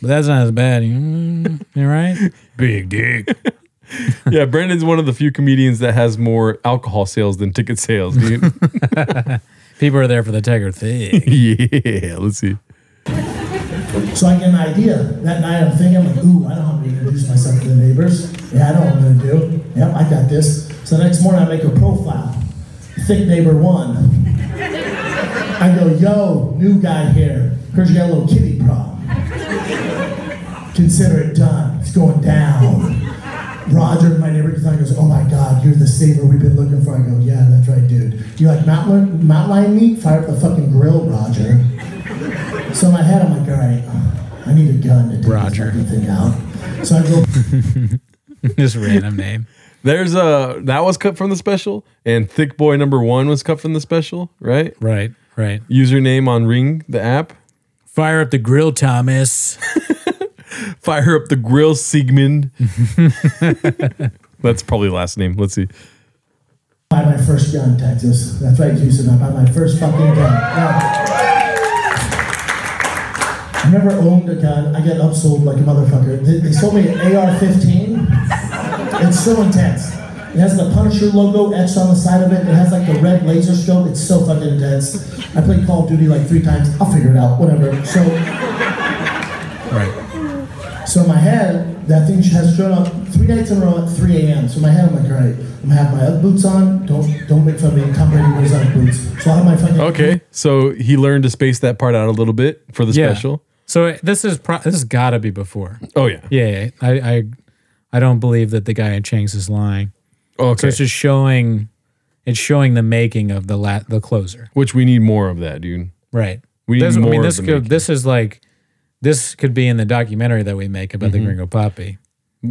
but that's not as bad. Mm, you right? Big dick. Yeah, Brandon's one of the few comedians that has more alcohol sales than ticket sales, dude. People are there for the Tiger thing. yeah, let's see. So I get an idea. That night I'm thinking, I'm like, ooh, I know how to introduce myself to the neighbors. Yeah, I know what I'm gonna do. Yep, I got this. So the next morning I make a profile. Thick neighbor one. I go, yo, new guy here. Heard you got a little kitty problem. Consider it done. It's going down. Roger, my neighbor, comes goes, oh my God, you're the saver we've been looking for. I go, yeah, that's right, dude. You like mountain, mountain lion meat? Fire up the fucking grill, Roger. So in my head, I'm like, all right, I need a gun to take Roger. this thing out. So I go, Just random name. There's a that was cut from the special, and Thick Boy number one was cut from the special, right? Right, right. Username on Ring the app. Fire up the grill, Thomas. Fire up the grill, Sigmund. That's probably last name. Let's see. buy my first gun, Texas. That's right, Houston. I buy my first fucking gun. Yeah. I never owned a gun. I get upsold like a motherfucker. They, they sold me an AR-15. It's so intense. It has the Punisher logo etched on the side of it. It has like the red laser scope. It's so fucking intense. I played Call of Duty like three times. I'll figure it out. Whatever. So, right. so in my head, that thing has shown up three nights in a row at 3 a.m. So in my head, I'm like, all right, I'm gonna have my Ugg boots on. Don't don't make fun of me. Tom Brady wears Ugg boots. So I'll have my fucking Okay, so he learned to space that part out a little bit for the Yeah. special. So this is pro- this has got to be before. Oh yeah, yeah. yeah. I, I I don't believe that the guy in Chang's is lying. Okay. So it's just showing, it's showing the making of the la- the closer. Which we need more of that, dude. Right. We need This- more I mean, this the could, making. this is like, this could be in the documentary that we make about the Mhm. Gringo Papi.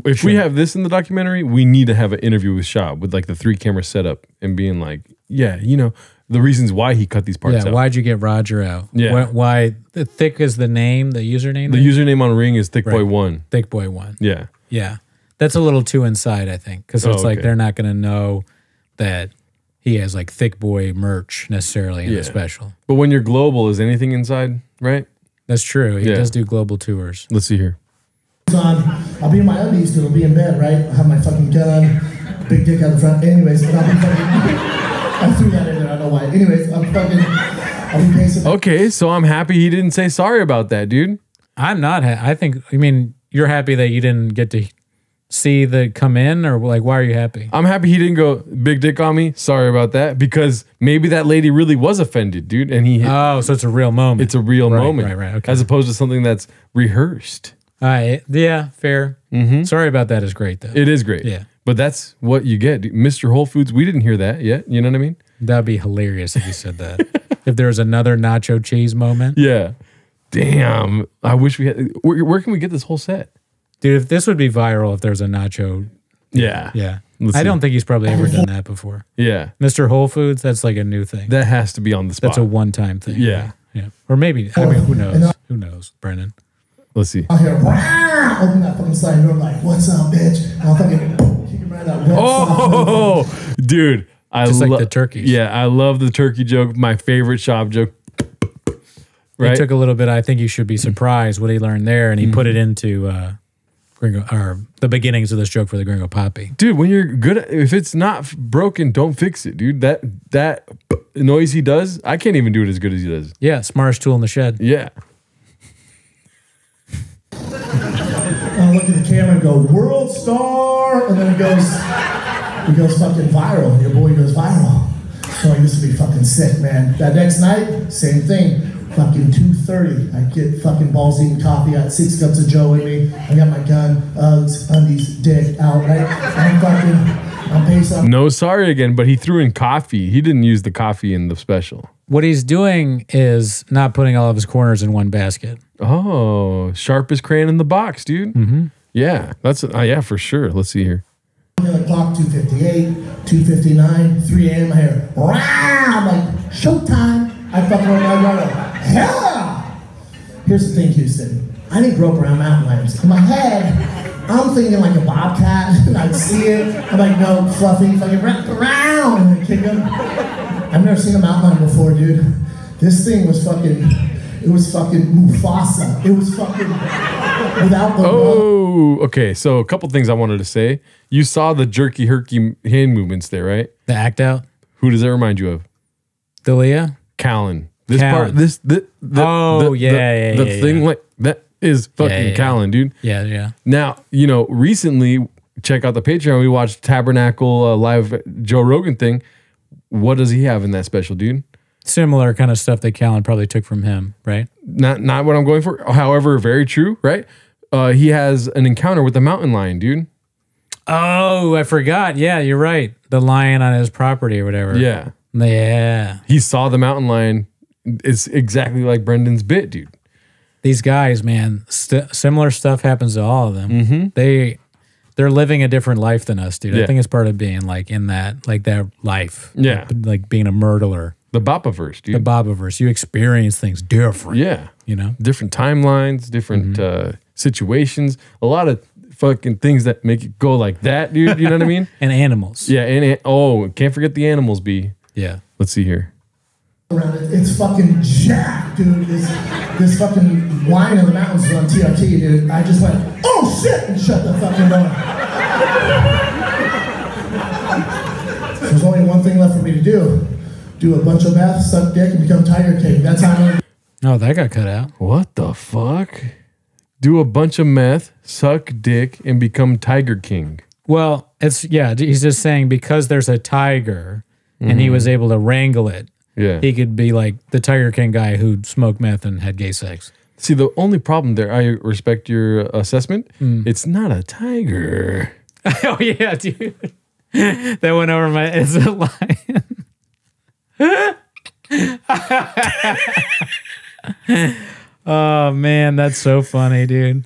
If we have this in the documentary, we need to have an interview with Schaub with like the three camera setup and being like, yeah, you know, the reasons why he cut these parts yeah. out. Why'd you get Roger out? Yeah. Why, why the thick is the name, the username? the there? username on Ring is Thick Boy One. Thick Boy One. Yeah. Yeah. That's a little too inside, I think, because Oh, it's like okay. they're not going to know that he has like thick boy merch necessarily in Yeah. the special. But when you're global, is anything inside, right? That's true. He Yeah. does do global tours. Let's see here. on. I'll be in my undies because I'll be in bed, right? I'll have my fucking gun, big dick out the front. Anyways, and I'll be fucking. I threw that in there. I don't know why. Anyways, I'm fucking. I'll be pacing. Okay, so I'm happy he didn't say sorry about that, dude. I'm not. Ha- I think. I mean, you're happy that you didn't get to see the come in, or like, why are you happy? I'm happy he didn't go big dick on me. Sorry about that because maybe that lady really was offended, dude, and he. Oh, so it's a real moment. It's a real Right, moment, right, right, okay. As opposed to something that's rehearsed. I yeah, fair. Mm-hmm. Sorry about that. Is great though. It is great. Yeah. But that's what you get. dude. Mr. Whole Foods, we didn't hear that yet. You know what I mean? That'd be hilarious if you said that. if there was another nacho cheese moment, Yeah. Damn. I wish we had. Where, where can we get this whole set? Dude. If this would be viral, if there was a nacho. Yeah. Yeah. Let's I see. don't think he's probably ever done that before. Yeah. Mr. Whole Foods, that's like a new thing. That has to be on the spot. That's a one-time thing. Yeah. Yeah. Or maybe I mean, who knows? Who knows, Brennan? Let's see. I'll hear, "Wah!" open that fucking sliding door, like, what's up, bitch? And I'll fucking boom, kick him right out. Oh, dude. I Just like lo- the turkeys. Yeah, I love the turkey joke. My favorite Schaub joke. He Right? took a little bit. I think you should be surprised what he learned there, and he put it into uh, Gringo or the beginnings of this joke for the Gringo Papi. dude, when you're good at, if it's not broken, don't fix it, dude. That that noise he does, I can't even do it as good as he does. Yeah, smartest tool in the shed. Yeah. I look at the camera and go, world star! And then it goes, it goes fucking viral. Your boy goes viral. So like, this would be fucking sick, man. That next night, same thing. Fucking 2.30, I get fucking balls eating coffee, I got six cups of Joe in me, I got my gun, Uggs, undies, dick out, right? I'm fucking, I'm pacing. No, sorry again, but he threw in coffee. He didn't use the coffee in the special. What he's doing is not putting all of his corners in one basket. Oh, sharpest crayon in the box, dude. Mm-hmm. Yeah, that's uh, yeah for sure. Let's see here. The clock 258, 259, 3 a.m. I hear, wow, I'm like, showtime. I fucking run my yard, like, yeah. Here's the thing, Houston. I didn't grow up around mountain lions. In my head, I'm thinking like a bobcat, I'd see it. I'm like, no, fluffy, fucking wrap around and kick him. I've never seen a mountain lion before, dude. This thing was fucking, it was fucking Mufasa. It was fucking without the Oh, okay. So a couple things I wanted to say. You saw the jerky herky hand movements there, right? The act out. Who does that remind you of? D'Elia? Callen. This Callen. part, this, the, the Oh, the- yeah, the, yeah, the yeah, thing yeah. like that is fucking yeah. Callen, dude. Yeah, yeah. Now, you know, recently, check out the Patreon. We watched Tabernacle uh, live Joe Rogan thing. What does he have in that special, dude? Similar kind of stuff that Callen probably took from him, right? Not not what I'm going for. However, very true, right? Uh, he has an encounter with the mountain lion, dude. Oh, I forgot. Yeah, you're right. The lion on his property or whatever. Yeah. Yeah. He saw the mountain lion. It's exactly like Brendan's bit, dude. These guys, man, st- similar stuff happens to all of them. Mhm. They they're living a different life than us, dude. Yeah. I think it's part of being like in that like that life. Yeah. Like being a murderer. The Babaverse, dude. The Babaverse. You experience things different. Yeah. You know? Different timelines, different Mm-hmm. uh, situations, a lot of fucking things that make it go like that, dude. You know what I mean? And animals. Yeah, and an- oh, can't forget the animals, B. Yeah. Let's see here. around it. It's fucking jacked, dude. This, this fucking wine in the mountains is on TRT, dude. I just went, oh shit, and shut the fucking door. So There's only one thing left for me to do. Do a bunch of meth, suck dick, and become Tiger King. That's how I'm gonna Oh, that got cut out. What the fuck? Do a bunch of meth, suck dick, and become Tiger King. Well, it's yeah, he's just saying because there's a tiger and he Mhm. was able to wrangle it. Yeah. He could be like the Tiger King guy who smoked meth and had gay sex. See, the only problem there, I respect your assessment. Mm. It's not a tiger. oh yeah, dude. that went over my it's a lion. oh man, that's so funny, dude.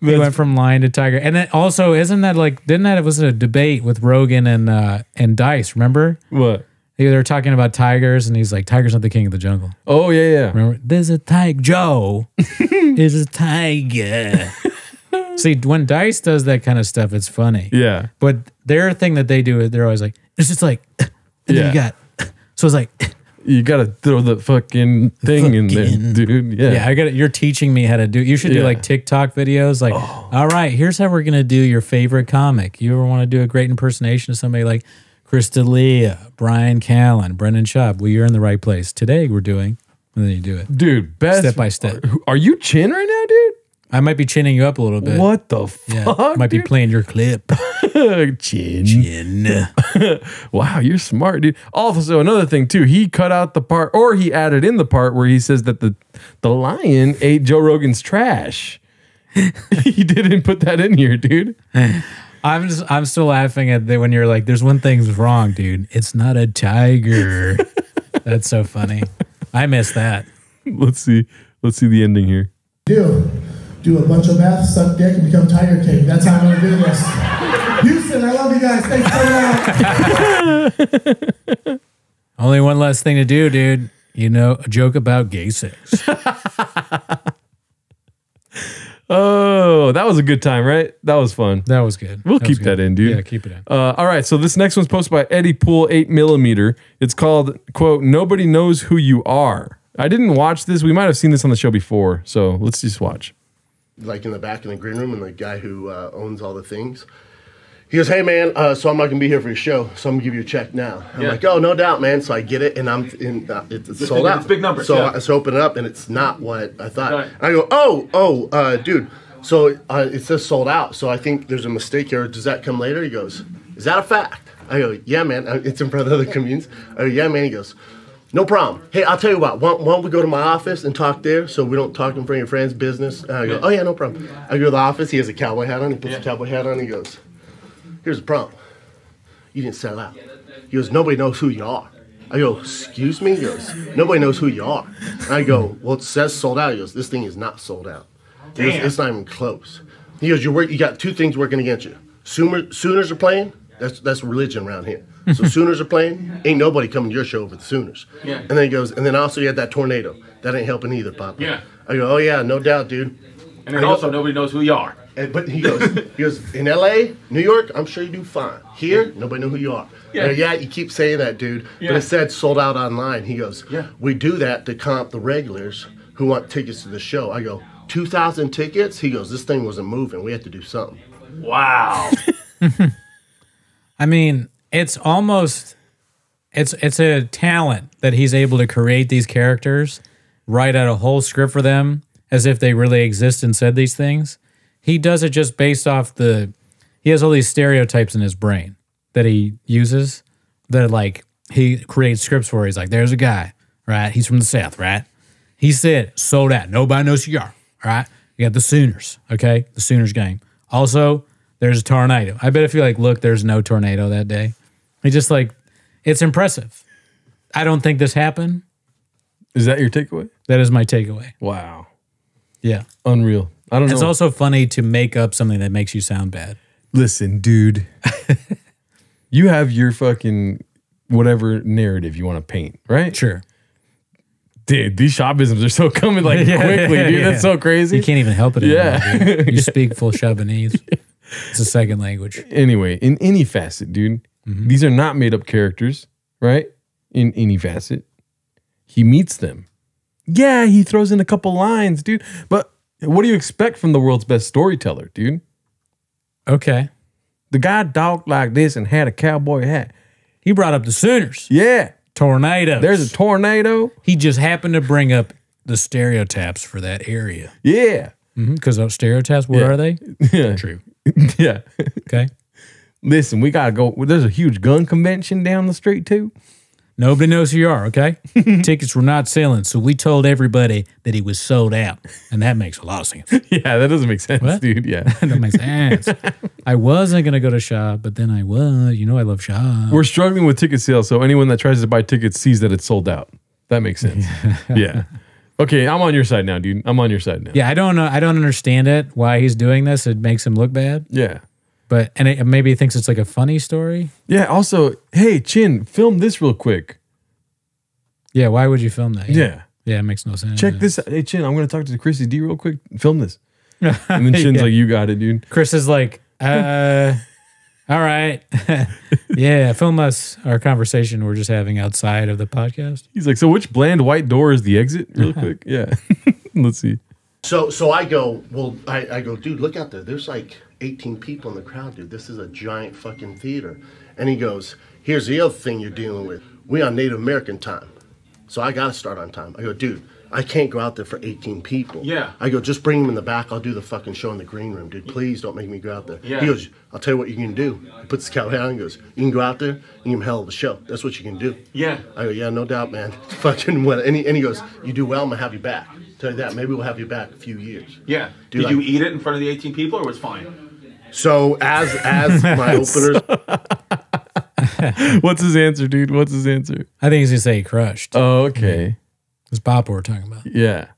He went from lion to tiger. And then also, isn't that like didn't that it was a debate with Rogan and uh and Dice, remember? What? They were talking about tigers and he's like, Tiger's not the king of the jungle. Oh yeah, yeah. Remember? There's a tiger Joe. is a tiger. See, when Dice does that kind of stuff, it's funny. Yeah. But their thing that they do is they're always like, it's just like, and then Yeah. you got, so it's like, You gotta throw the fucking thing in there, dude. Yeah. yeah, I got it. You're teaching me how to do. You should do Yeah. Oh. like TikTok videos. Like, oh. all right, here's how we're gonna do your favorite comic. You ever want to do a great impersonation of somebody like Chris D'Elia, Brian Callen, Brendan Schaub? Well, you're in the right place. Today we're doing, and then you do it, dude. Best step by step. Are you chin right now, dude? I might be chinning you up a little bit. What the Yeah, fuck? might be playing your clip. chin. Chin. wow, you're smart, dude. Also, another thing too, he cut out the part, or he added in the part where he says that the the lion ate Joe Rogan's trash. he didn't put that in here, dude. I'm just I'm still laughing at that when you're like, "There's one thing's wrong, dude. It's not a tiger." That's so funny. I missed that. Let's see. Let's see the ending here. do. Do a bunch of math, suck dick, and become Tiger King. That's how I'm gonna do this. Houston, I love you guys. Thanks for coming out. Only one less thing to do, dude. You know, a joke about gay sex. Oh, that was a good time, right? That was fun. That was good. We'll That was keep that in, dude. Yeah, keep it in. Uh, all right, so this next one's posted by Eddie Pool, eight millimeter. It's called "quote Nobody knows who you are." I didn't watch this. We might have seen this on the show before, so let's just watch. Like in the back in the green room, and the guy who uh, owns all the things. He goes, "Hey man, uh, so I'm not gonna be here for your show, so I'm gonna give you a check now." I'm Yeah. like, "Oh, no doubt, man." So I get it, and I'm in. Uh, it's It's sold out. it's big numbers, So yeah. I so open it up, and it's not what I thought. Right. I go, "Oh, oh, uh, dude." So uh, it says sold out. So I think there's a mistake here. Does that come later? He goes, "Is that a fact?" I go, "Yeah, man. Uh, It's in front of the communes." I go, "Yeah, man." He goes. No problem. Hey, I'll tell you what. Why, why don't we go to my office and talk there so we don't talk in front of your friend's business? And I go, oh, yeah, no problem. I go to the office. He has a cowboy hat on. He puts a cowboy hat on. He goes, here's the problem. You didn't sell out. He goes, nobody knows who you are. I go, excuse me? He goes, nobody knows who you are. And I go, well, it says sold out. He goes, this thing is not sold out. He goes, it's not even close. He goes, you're work- you got two things working against you. Sooner, Sooners are playing. That's that's religion around here. So Sooners are playing. Ain't nobody coming to your show over the Sooners. Yeah. And then he goes, and then also you had that tornado. That ain't helping either, Papa. Yeah. I go, oh yeah, no doubt, dude. And then also nobody knows who you are. And, but he goes, he goes, in L.A., New York, I'm sure you do fine. Here, nobody know who you are. Yeah. Yeah, yeah you keep saying that, dude. Yeah. But it said sold out online. He goes, Yeah. we do that to comp the regulars who want tickets to the show. I go, 2,000 tickets? He goes, this thing wasn't moving. We had to do something. Wow. I mean, it's almost it's it's a talent that he's able to create these characters, write out a whole script for them as if they really exist and said these things. He does it just based off the he has all these stereotypes in his brain that he uses that like he creates scripts for. He's like, there's a guy, right? He's from the South, right? He said, sold out. Nobody knows who you are, right? You got the Sooners, okay? The Sooners game. Also, there's a tornado. I bet if you like look, there's no tornado that day. He just like, it's impressive. I don't think this happened. Is that your takeaway? That is my takeaway. Wow. Yeah. Unreal. I don't It's know. also funny to make up something that makes you sound bad. Listen, dude. you have your fucking whatever narrative you want to paint, right? Sure. Dude, these shopisms are so coming like Yeah, quickly, dude. yeah. That's so crazy. You can't even help it. Yeah. You speak full Chabanese. It's a second language. anyway, in any facet, dude, Mm-hmm. these are not made up characters, right? In any facet, he meets them. Yeah, he throws in a couple lines, dude. But what do you expect from the world's best storyteller, dude? Okay. The guy talked like this and had a cowboy hat. He brought up the Sooners. Yeah. Tornadoes. There's a tornado. He just happened to bring up the stereotypes for that area. Yeah. Because those stereotypes, what Yeah. are they? Yeah. True. yeah. Okay. Listen, we gotta go. There's a huge gun convention down the street too. Nobody knows who you are, okay? Tickets were not selling, so we told everybody that he was sold out. And that makes a lot of sense. Yeah, that doesn't make sense, What? dude. Yeah. that makes sense. I wasn't gonna go to Schaub, but then I was. You know I love Schaub. We're struggling with ticket sales, so anyone that tries to buy tickets sees that it's sold out. That makes sense. yeah. Okay, I'm on your side now, dude. I'm on your side now. Yeah, I don't know. I don't understand it. Why he's doing this? It makes him look bad. Yeah. But and it, maybe he thinks it's like a funny story. Yeah. Also, hey, Chin, film this real quick. Yeah. Why would you film that? Yeah. Yeah, it makes no sense. Check this. out. Hey, Chin, I'm gonna talk to Chrissy D real quick. Film this. And then Chin's Yeah. like, "You got it, dude." Chris is like, uh, all right, yeah, film us our conversation we're just having outside of the podcast. He's like, "So which bland white door is the exit?" Real quick. Yeah. Let's see. So so I go, well, I, I go, dude, look out there. There's like 18 people in the crowd, dude. This is a giant fucking theater. And he goes, here's the other thing you're dealing with. We on Native American time. So I gotta start on time. I go, dude, I can't go out there for 18 people. Yeah. I go, just bring them in the back. I'll do the fucking show in the green room, dude. Please don't make me go out there. Yeah. He goes, I'll tell you what you can do. He puts the cow down and goes, you can go out there and you can hell of a show. That's what you can do. Yeah. I go, yeah, no doubt, man. Fucking what? And he, and he goes, you do well, I'm gonna have you back. Tell you that. Maybe we'll have you back a few years. Yeah. Dude, Did you eat it in front of the 18 people or was fine? So as as my openers, What's his answer, dude? What's his answer? I think he's gonna say he crushed. Oh, okay. It's Papa we're talking about. Yeah.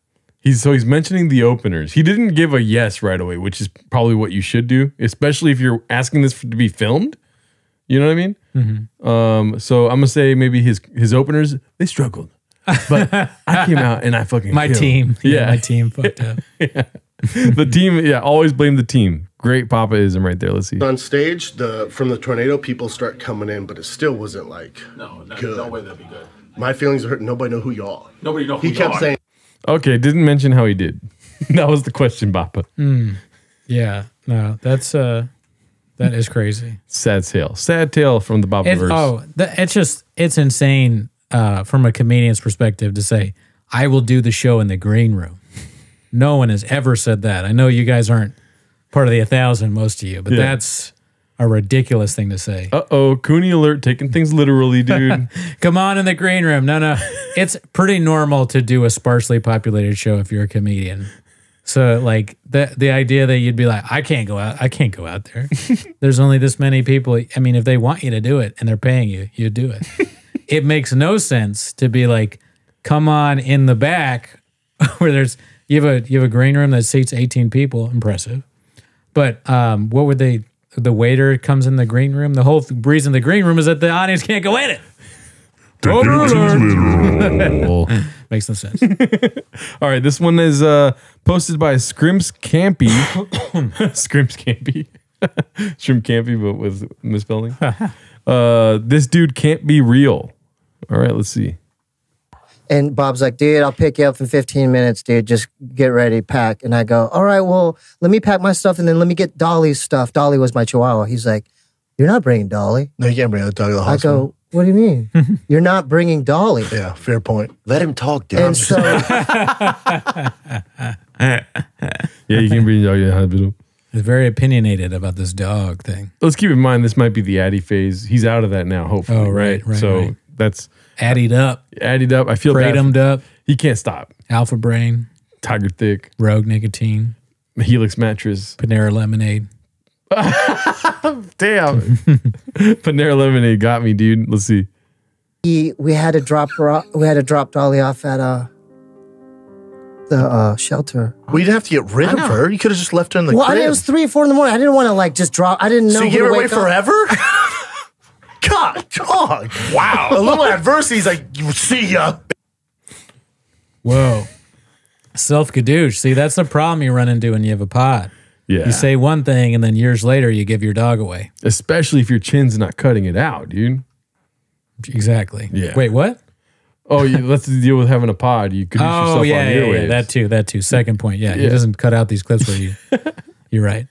He's so he's mentioning the openers. He didn't give a yes right away, which is probably what you should do, especially if you're asking this for, to be filmed. You know what I mean? Mhm. Um, so I'm gonna say maybe his his openers they struggled, but I came out and I fucking My killed. team. Yeah, Yeah, my team fucked up. Yeah. the team. Yeah, always blame the team. Great Papaism right there. Let's see. on stage, the from the tornado, people start coming in, but it still wasn't like No, no, good. no way that'd be good. My feelings are hurt. Nobody know who y'all. Nobody know who He kept are. saying, Okay, didn't mention how he did. that was the question, Papa. Hmm. Yeah, no, that's uh, that is crazy. Sad tale. Sad tale from the Baba It's, verse. oh, th- it's just it's insane uh, from a comedian's perspective to say I will do the show in the green room. No one has ever said that. I know you guys aren't part of the a thousand, most of you, but Yeah. that's a ridiculous thing to say. Uh oh, Cooney alert, taking things literally, dude. Come on in the green room. No, no. It's pretty normal to do a sparsely populated show if you're a comedian. So like the the idea that you'd be like, I can't go out, I can't go out there. There's only this many people. I mean, if they want you to do it and they're paying you, you do it. it makes no sense to be like, come on in the back where there's you have a you have a green room that seats 18 people. Impressive. But um, what would they? The waiter comes in the green room. The whole th- reason the green room is that the audience can't go in it. Total alert. Makes no sense. All right, this one is uh, posted by Scrimps Campy. Scrimps Campy. Shrimp Campy, but with misspelling. uh, this dude can't be real. All right, let's see. And Bob's like, dude, I'll pick you up in 15 minutes, dude. Just get ready, pack. And I go, all right, well, let me pack my stuff and then let me get Dolly's stuff. Dolly was my chihuahua. He's like, you're not bringing Dolly. No, you can't bring a dog to the I hospital. go, what do you mean? you're not bringing Dolly. Yeah, fair point. Let him talk, dude. And so, Yeah, you can bring dog to the hospital. He's very opinionated about this dog thing. Let's keep in mind this might be the Addy phase. He's out of that now, hopefully. Oh, right, right, So right. that's Addied up, added up. I feel bad. for- kratomed up, He can't stop. alpha brain, Tiger Thick, rogue nicotine, Helix mattress. Panera lemonade. Damn. Panera Lemonade got me, dude. Let's see. he, we had to drop we had to drop Dolly off at uh, the uh, shelter. We didn't have to get rid of her. You could have just left her in the well, I crib. didn't, it was three or four in the morning. I didn't want to like just drop. I didn't know. so you gave her away up. forever? God, dog. Wow. A little adversity. He's like, "You see ya. Whoa. Self gadoosh. See, that's the problem you run into when you have a pod. Yeah. You say one thing and then years later you give your dog away. Especially if your chin's not cutting it out, dude. Exactly. Yeah. Wait, what? Oh, you, let's deal with having a pod. You could Oh, yourself yeah, on yeah, yeah. That too. That too. Second point. Yeah. He doesn't cut out these clips where you. You're right.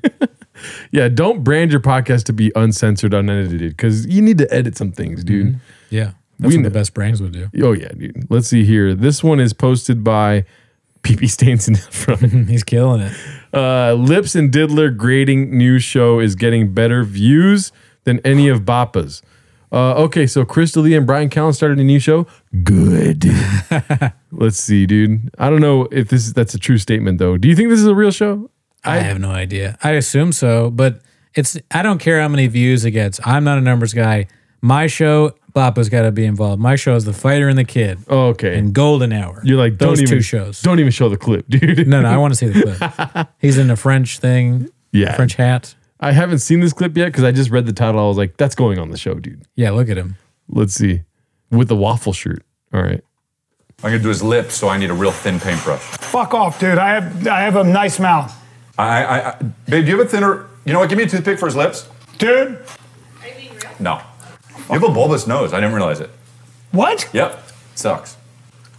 Yeah, don't brand your podcast to be uncensored, unedited, because you need to edit some things, dude. Yeah. That's We what know- the best brains would do. Oh yeah, dude. Let's see here. This one is posted by PP Stains in from He's killing it. uh, Lips and Diddler grading news show is getting better views than any of Bappa's. Uh, okay, so Crystal Lee and Brian Callen started a new show. Good. Let's see, dude. I don't know if this is, that's a true statement though. Do you think this is a real show? I have no idea. I assume so, but it's I don't care how many views it gets. I'm not a numbers guy. My show, Papa's got to be involved. My show is The Fighter and the Kid Oh, okay. and Golden Hour. You're like don't those even two shows. Don't even show the clip, dude. No, no, I want to see the clip. He's in a French thing. Yeah. French hat. I haven't seen this clip yet because I just read the title. I was like, that's going on the show, dude. Yeah, look at him. Let's see. With the waffle shirt. All right. I'm gonna do his lips, so I need a real thin paintbrush. Fuck off, dude. I have I have a nice mouth. I, I, I babe, do you have a thinner? You know what? Give me a toothpick for his lips. Dude. No. You have a bulbous nose. I didn't realize it. What? Yep. Sucks.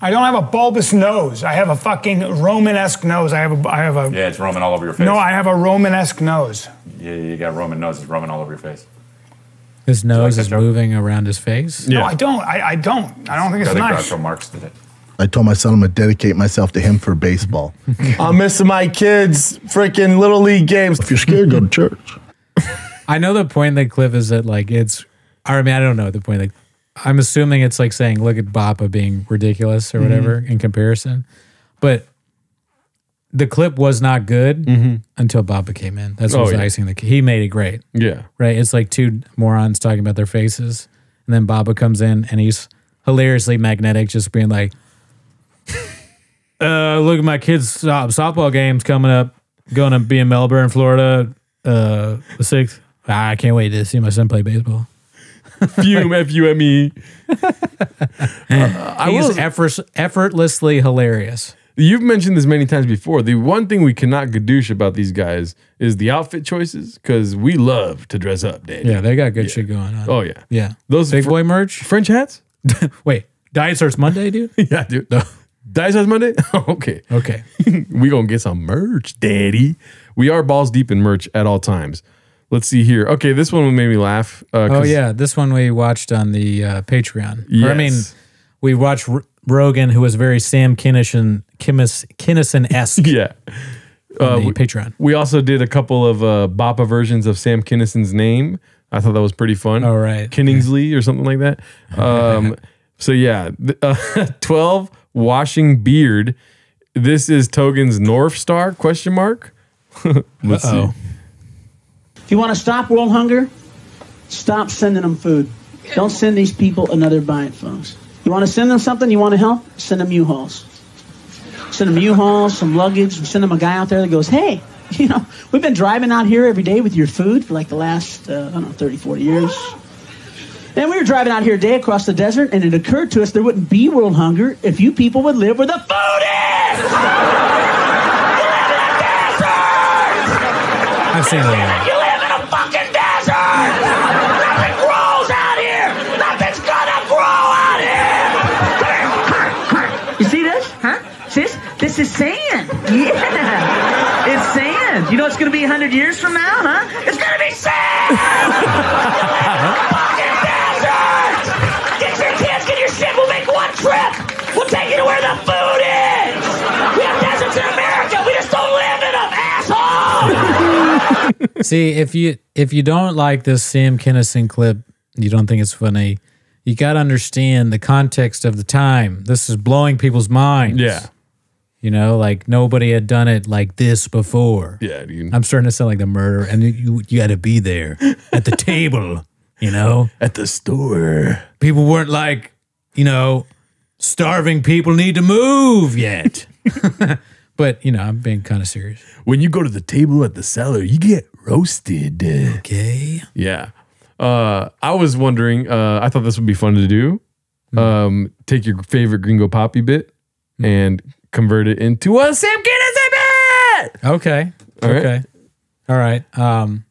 I don't have a bulbous nose. I have a fucking Roman-esque nose. I have a I have a Yeah, it's Roman all over your face. No, I have a Roman-esque nose. Yeah, you got Roman nose. It's Roman all over your face. His nose that is joke? moving around his face. Yeah. No, I don't. I, I don't. I don't think it's I think nice. Groucho Marx did it. I told my son I'm going to dedicate myself to him for baseball. I'm missing my kids' freaking little league games. if you're scared, go to church. I know the point of the clip is that like it's. I mean, I don't know the point. Like, I'm assuming it's like saying, "Look at Bappa being ridiculous" or mm-hmm. whatever in comparison, but the clip was not good mm-hmm. until Bappa came in. That's what Oh, was yeah. icing the. He made it great. Yeah. right? It's like two morons talking about their faces, and then Baba comes in and he's hilariously magnetic, just being like, uh, "Look at my kids' so- softball games coming up. Going to be in Melbourne, Florida, uh, the sixth. Ah, I can't wait to see my son play baseball." Fume, F U M E. I He's will- effort- effortlessly hilarious. You've mentioned this many times before. The one thing we cannot gadoosh about these guys is the outfit choices because we love to dress up, Daddy. Yeah, they got good shit going on. Oh, yeah. yeah. Those Big fr- boy merch. French hats? Wait, diet starts Monday, dude. yeah, dude. Dice Size Monday? okay. Okay. we going to get some merch, Daddy. We are balls deep in merch at all times. Let's see here. Okay, this one made me laugh. Uh, Oh yeah, this one we watched on the uh, Patreon. Or, I mean, we watched R- Rogan, who was very Sam Kinison Kimis, Kinnison esque. Yeah. the we, Patreon. We also did a couple of uh, Bappa versions of Sam Kinison's name. I thought that was pretty fun. All right. Kinningsley or something like that. Um, so yeah, uh, twelve washing beard. This is Togen's North Star question mark. Let's see. Uh-oh. If you want to stop world hunger, stop sending them food. Don't send these people another bite, folks. You want to send them something? You want to help? Send them U-Hauls. Send them U-Hauls, some luggage. Send them a guy out there that goes, hey, you know, we've been driving out here every day with your food for like the last, uh, I don't know, 30, 40 years. And we were driving out here a day across the desert, and it occurred to us there wouldn't be world hunger if you people would live where the food is! I've seen that. You live in a fucking desert! Nothing grows out here! Nothing's gonna grow out here! You see this? Huh? See this? This is sand. Yeah. It's sand. You know it's going to be 100 years from now, huh? It's gonna be sand! to where the food is! We have deserts in America, we just don't live in them, asshole! See, if you if you don't like this Sam Kinison clip, you don't think it's funny. You got to understand the context of the time. This is blowing people's minds. Yeah. You know, like nobody had done it like this before. Yeah, dude. I'm starting to sound like the murderer, and you you got to be there at the table. You know, at the store. People weren't like, you know, starving people need to move yet. but you know, I'm being kind of serious. When you go to the table at the cellar, you get roasted. Okay. Yeah. Uh, I was wondering. Uh, I thought this would be fun to do. Um, take your favorite Gringo Papi bit and convert it into a Sam Kinison bit. Okay. All right. okay. All right. Um,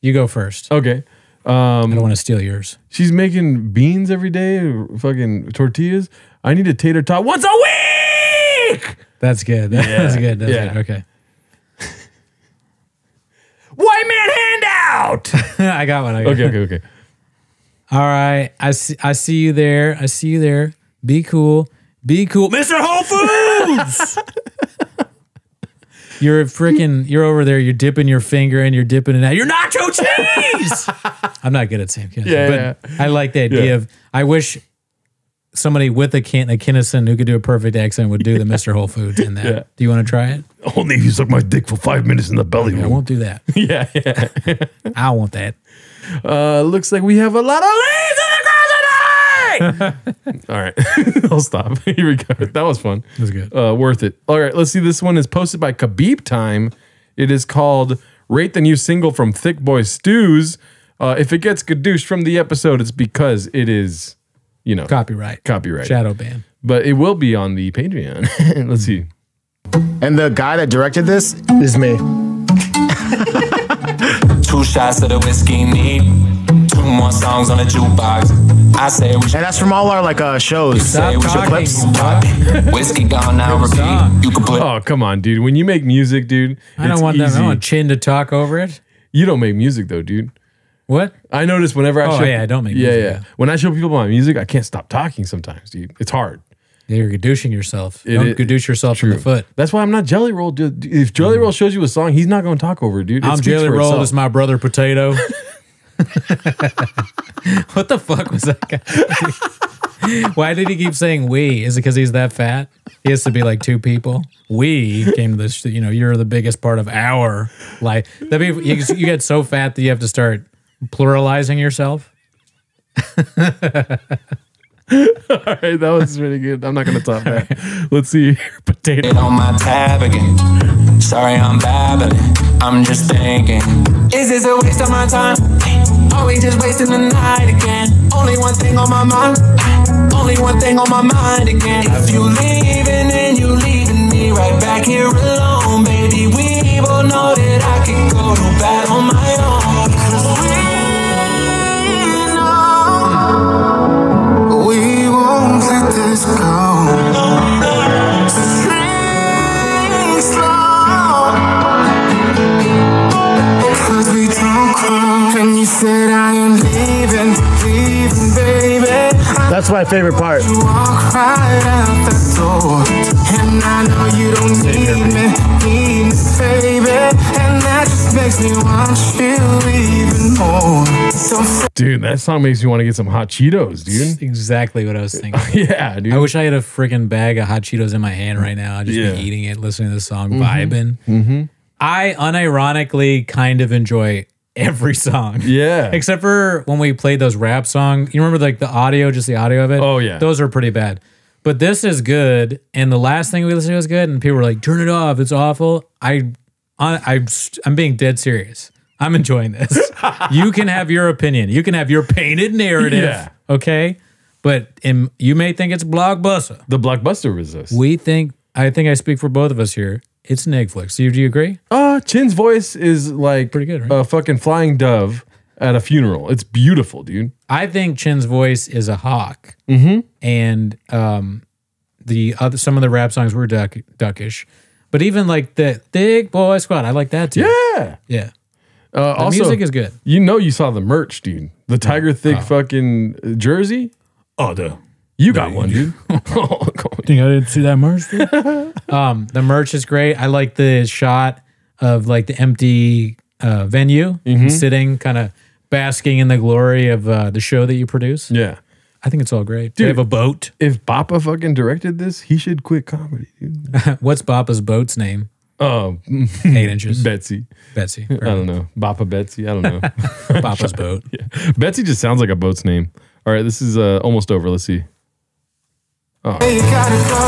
you go first. Okay. Um, I don't want to steal yours. She's making beans every day, fucking tortillas. I need a tater tot once a week. That's good. That's Yeah, good. That's yeah. good. Okay. White man handout. I got one. I got Okay, one. okay, okay. All right. I see. I see you there. I see you there. Be cool. Be cool, Mr. Whole Foods. You're freaking. You're over there. You're dipping your finger and you're dipping it out. You're nacho cheese. I'm not good at Sam Kinison, Yeah, but I like the idea Yeah. of. I wish somebody with a Kin- a Kinison who could do a perfect accent would do the Mr. Whole Foods in that. Yeah. Do you want to try it? Only if you suck my dick for five minutes in the belly I room. won't do that. yeah, yeah. I want that. Uh, looks like we have a lot of leaves in the closet tonight. All right, I'll stop. Here we go. That was fun. That was good. Uh, worth it. All right, let's see. This one is posted by Khabib Time. It is called "Rate the New Single from Thick Boy Stews." Uh, if it gets gadoosh from the episode, it's because it is, you know, Copyright. copyright, Shadow ban. But it will be on the Patreon. let's see. And the guy that directed this is me. Two shots of the whiskey neat. Two more songs on the jukebox. I say we. And that's from all our like uh shows. Say we should clips. Whiskey gone now, repeat. You can put. Oh come on, dude. When you make music, dude, I don't it's want them. I easy. don't want Chin to talk over it. You don't make music though, dude. What? I notice whenever I Oh, show yeah, I don't make yeah, music, Yeah, yeah. When I show people my music, I can't stop talking sometimes, dude. It's hard. You're gadooshing yourself. It don't is- gadoosh yourself in the foot. That's why I'm not Jelly Roll. Dude. If Jelly Roll shows you a song, he's not going to talk over it, dude. It I'm speaks Jelly for Roll. itself. This is my brother Potato. what the fuck was that guy? Why did he keep saying we? Is it because he's that fat? He has to be like two people. We came to this. You know, you're the biggest part of our life. That be you, you get so fat that you have to start pluralizing yourself. All right, that was really good. I'm not going to top that. Let's see. Potato. It on my tab again. Sorry, I'm babbling. I'm just thinking. Is this a waste of my time? Are we just wasting the night again? Only one thing on my mind. Only one thing on my mind again. If you leaving, then you leaving me right back here alone, baby. We both know that I can go to bed on my own. 'Cause we know we won't let this go. Don't cry. And you said I am leaving, leaving, baby. That's my favorite part. You walk right out the door, and I know you don't need me, need me, baby, and that just makes me want you even more. Dude, that song makes me want to get some hot Cheetos, dude. exactly what I was thinking. yeah, dude. I wish I had a freaking bag of hot Cheetos in my hand right now. I'd just Yeah. be eating it, listening to the song, Mhm. vibing. Mm-hmm. I unironically kind of enjoy every song. Yeah. Except for when we played those rap songs. You remember like the audio, just the audio of it? Oh, yeah. Those are pretty bad. But this is good. And the last thing we listened to was good. And people were like, turn it off. It's awful. I, I, I'm, I'm being dead serious. I'm enjoying this. you can have your opinion. You can have your painted narrative. Yeah. Okay. But in, you may think it's blockbuster. The blockbuster was this. We think, I think I speak for both of us here. It's Netflix. Do you, do you agree? Uh, Chin's voice is like pretty good, right? a fucking flying dove at a funeral. It's beautiful, dude. I think Chin's voice is a hawk, Mm-hmm. and um, the other some of the rap songs were duck, duckish, but even like the Thick Boy Squad, I like that too. Yeah. yeah. Uh, The also, music is good. You know, you saw the merch, dude. The Tiger Thick fucking jersey. Oh, the you got one, dude. Think I didn't see that merch? um, the merch is great. I like the shot of like the empty uh, venue, Mhm. sitting kind of basking in the glory of uh, the show that you produce. Yeah. I think it's all great. Dude, They have a boat. If Bappa fucking directed this, he should quit comedy, dude. What's Bappa's boat's name? Oh, Eight inches. Betsy. Betsy. I don't know. Bappa Betsy. I don't know. Bappa's boat. Yeah. Betsy just sounds like a boat's name. All right, this is uh, almost over. Let's see. Oh. you gotta go.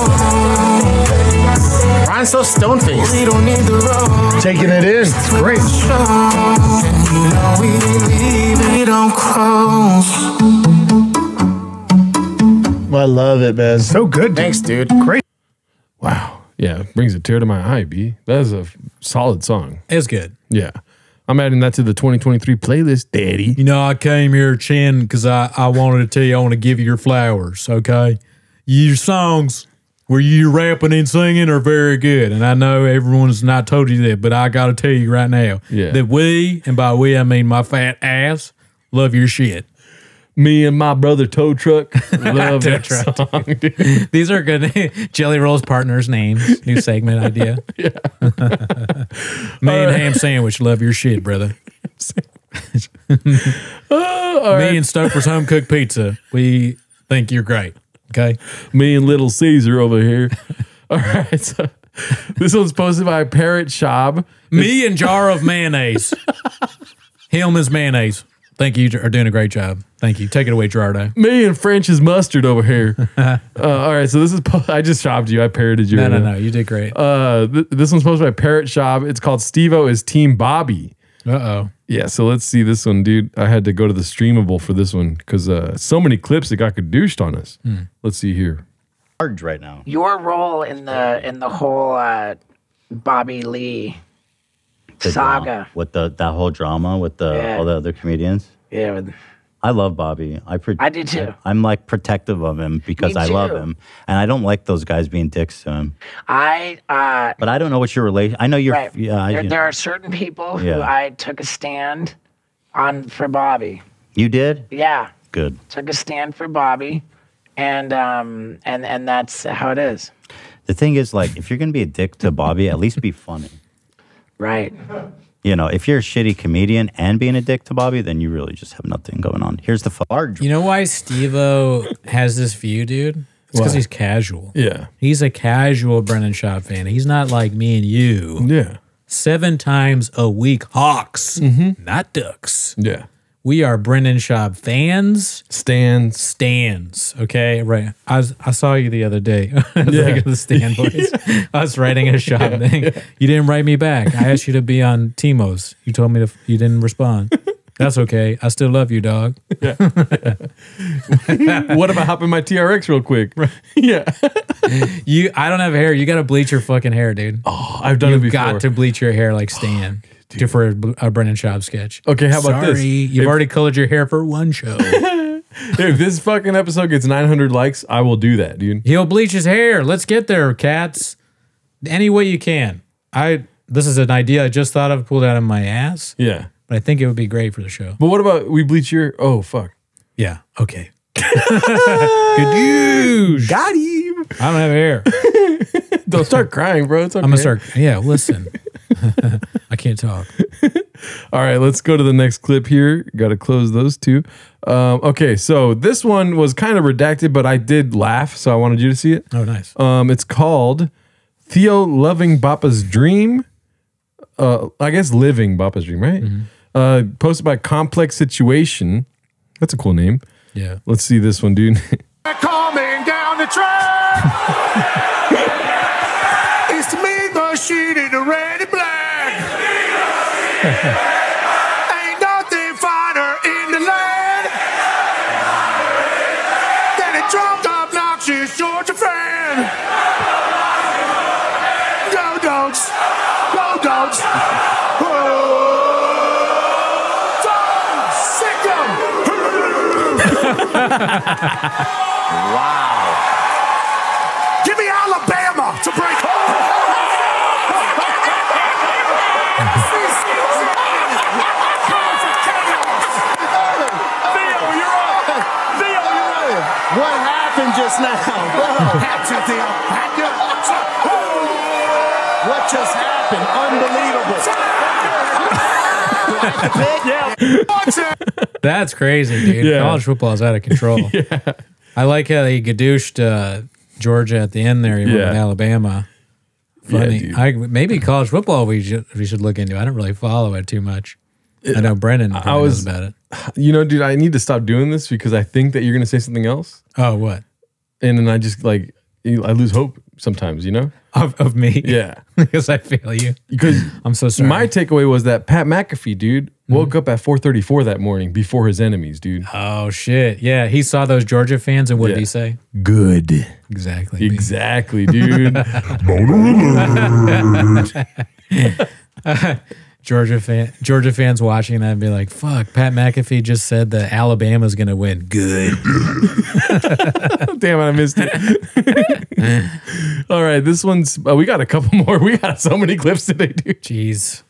Ryan's so stone faced. We don't need the road. Taking it in. It's great. And you know we leave, we don't close. I love it, man. So good. Thanks, dude. Great. Wow. Yeah, brings a tear to my eye, B. That is a f- solid song. It's good. Yeah. I'm adding that to the 2023 playlist, Daddy. You know, I came here, Chin, because I, I wanted to tell you I want to give you your flowers, okay? Your songs where you're rapping and singing are very good. And I know everyone's not told you that, but I got to tell you right now Yeah. that we, and by we, I mean my fat ass, love your shit. Me and my brother Tow Truck love that Truck. song, dude. These are good. Jelly Roll's partners' names. New segment idea. Yeah. Me and Ham Sandwich love your shit, brother. Uh, Me and Stoker's Home Cooked Pizza. We think you're great. Okay. Me and Little Caesar over here. All right. So this one's posted by Parrot Shab. Me and Jar of Mayonnaise. Hellmann's Mayonnaise. Thank you. You are doing a great job. Thank you. Take it away, Gerardo. Me and French's mustard over here. uh, all right, so this is I just shopped you. I parroted you. No, no, no. You did great. Uh, th- this one's posted by Parrot Shop. It's called Stevo is Team Bobby. Uh oh. Yeah, so let's see this one, dude. I had to go to the streamable for this one because uh, so many clips that got gadooshed on us. Hmm. Let's see here. Large right now. Your role in the in the whole uh, Bobby Lee The saga. drama- with the that whole drama with the Yeah. all the other comedians. Yeah, with- I love Bobby. I pro- I do too. I'm like protective of him because I love him, and I don't like those guys being dicks to him. I uh, But I don't know what your relation. I know you're. right. Yeah, I- there, there are certain people who I took a stand on for Bobby. you did Yeah, good. took a stand for Bobby, and um and and that's how it is. The thing is, like, if you're gonna be a dick to Bobby, at least be funny. Right. You know, if you're a shitty comedian and being a dick to Bobby, then you really just have nothing going on. Here's the large. You know why Steve-O has this view, dude? It's because he's casual. Yeah. He's a casual Brendan Schaub fan. He's not like me and you. Yeah. Seven times a week, Hawks, mm-hmm. not Ducks. Yeah. We are Brendan Schaub fans. Stands. Stands. Okay. Right. I was, I saw you the other day. I was Yeah. like the stand boys. I was writing a Schaub thing. You didn't write me back. I asked you to be on Timos. You told me to you didn't respond. That's okay. I still love you, dog. Yeah. what if I hop in my TRX real quick? yeah. You I don't have hair. You gotta bleach your fucking hair, dude. Oh, I've done You've it before. got to bleach your hair like Stan. To for a, a Brendan Schaub sketch. Okay, how about Sorry, this? You've If- already colored your hair for one show. if this fucking episode gets 900 likes, I will do that, dude. He'll bleach his hair. Let's get there, cats. Any way you can. I this is an idea I just thought of, pulled out of my ass. Yeah. But I think it would be great for the show. But what about we bleach your? Oh fuck. Yeah. Okay. Gadoosh. Got him. I don't have hair. Don't start crying, bro. It's okay. I'm gonna start. Yeah, listen. I can't talk. All right, let's go to the next clip here. Got to close those two. Um, okay, so this one was kind of redacted, but I did laugh, so I wanted you to see it. Oh, nice. Um, it's called Theo Loving Bappa's Dream. Uh, I guess Living Bappa's Dream, right? Uh, posted by Complex Situation. That's a cool name. Yeah. Let's see this one, dude. Coming down the track. it's the meat machine in the red and black. Ain't nothing finer in the land than a drunk, obnoxious Georgia fan. Go dogs, go dogs. wow. Give me Alabama to break. What happened just now? what just happened? Unbelievable. That's crazy, dude. Yeah. College football is out of control. yeah. I like how he gadooshed uh, Georgia at the end there, even Yeah. with Alabama. Funny. dude. I, maybe college football we should we should look into. I don't really follow it too much. I know Brandon. I was knows about it. You know, dude, I need to stop doing this because I think that you're gonna say something else. Oh, what? And then I just like I lose hope sometimes. You know, of, of me. Yeah, because I fail you. Because I'm so sorry. My takeaway was that Pat McAfee, dude, Mm-hmm. woke up at 4:34 that morning before his enemies, dude. Oh shit! Yeah, he saw those Georgia fans, and what did he say? Good. Exactly. Exactly, dude. Georgia fan, Georgia fans watching that and be like, "Fuck!" Pat McAfee just said that Alabama's gonna win. Good. Damn it, I missed it. All right, this one's uh, we got a couple more. We got so many clips today, dude. Jeez.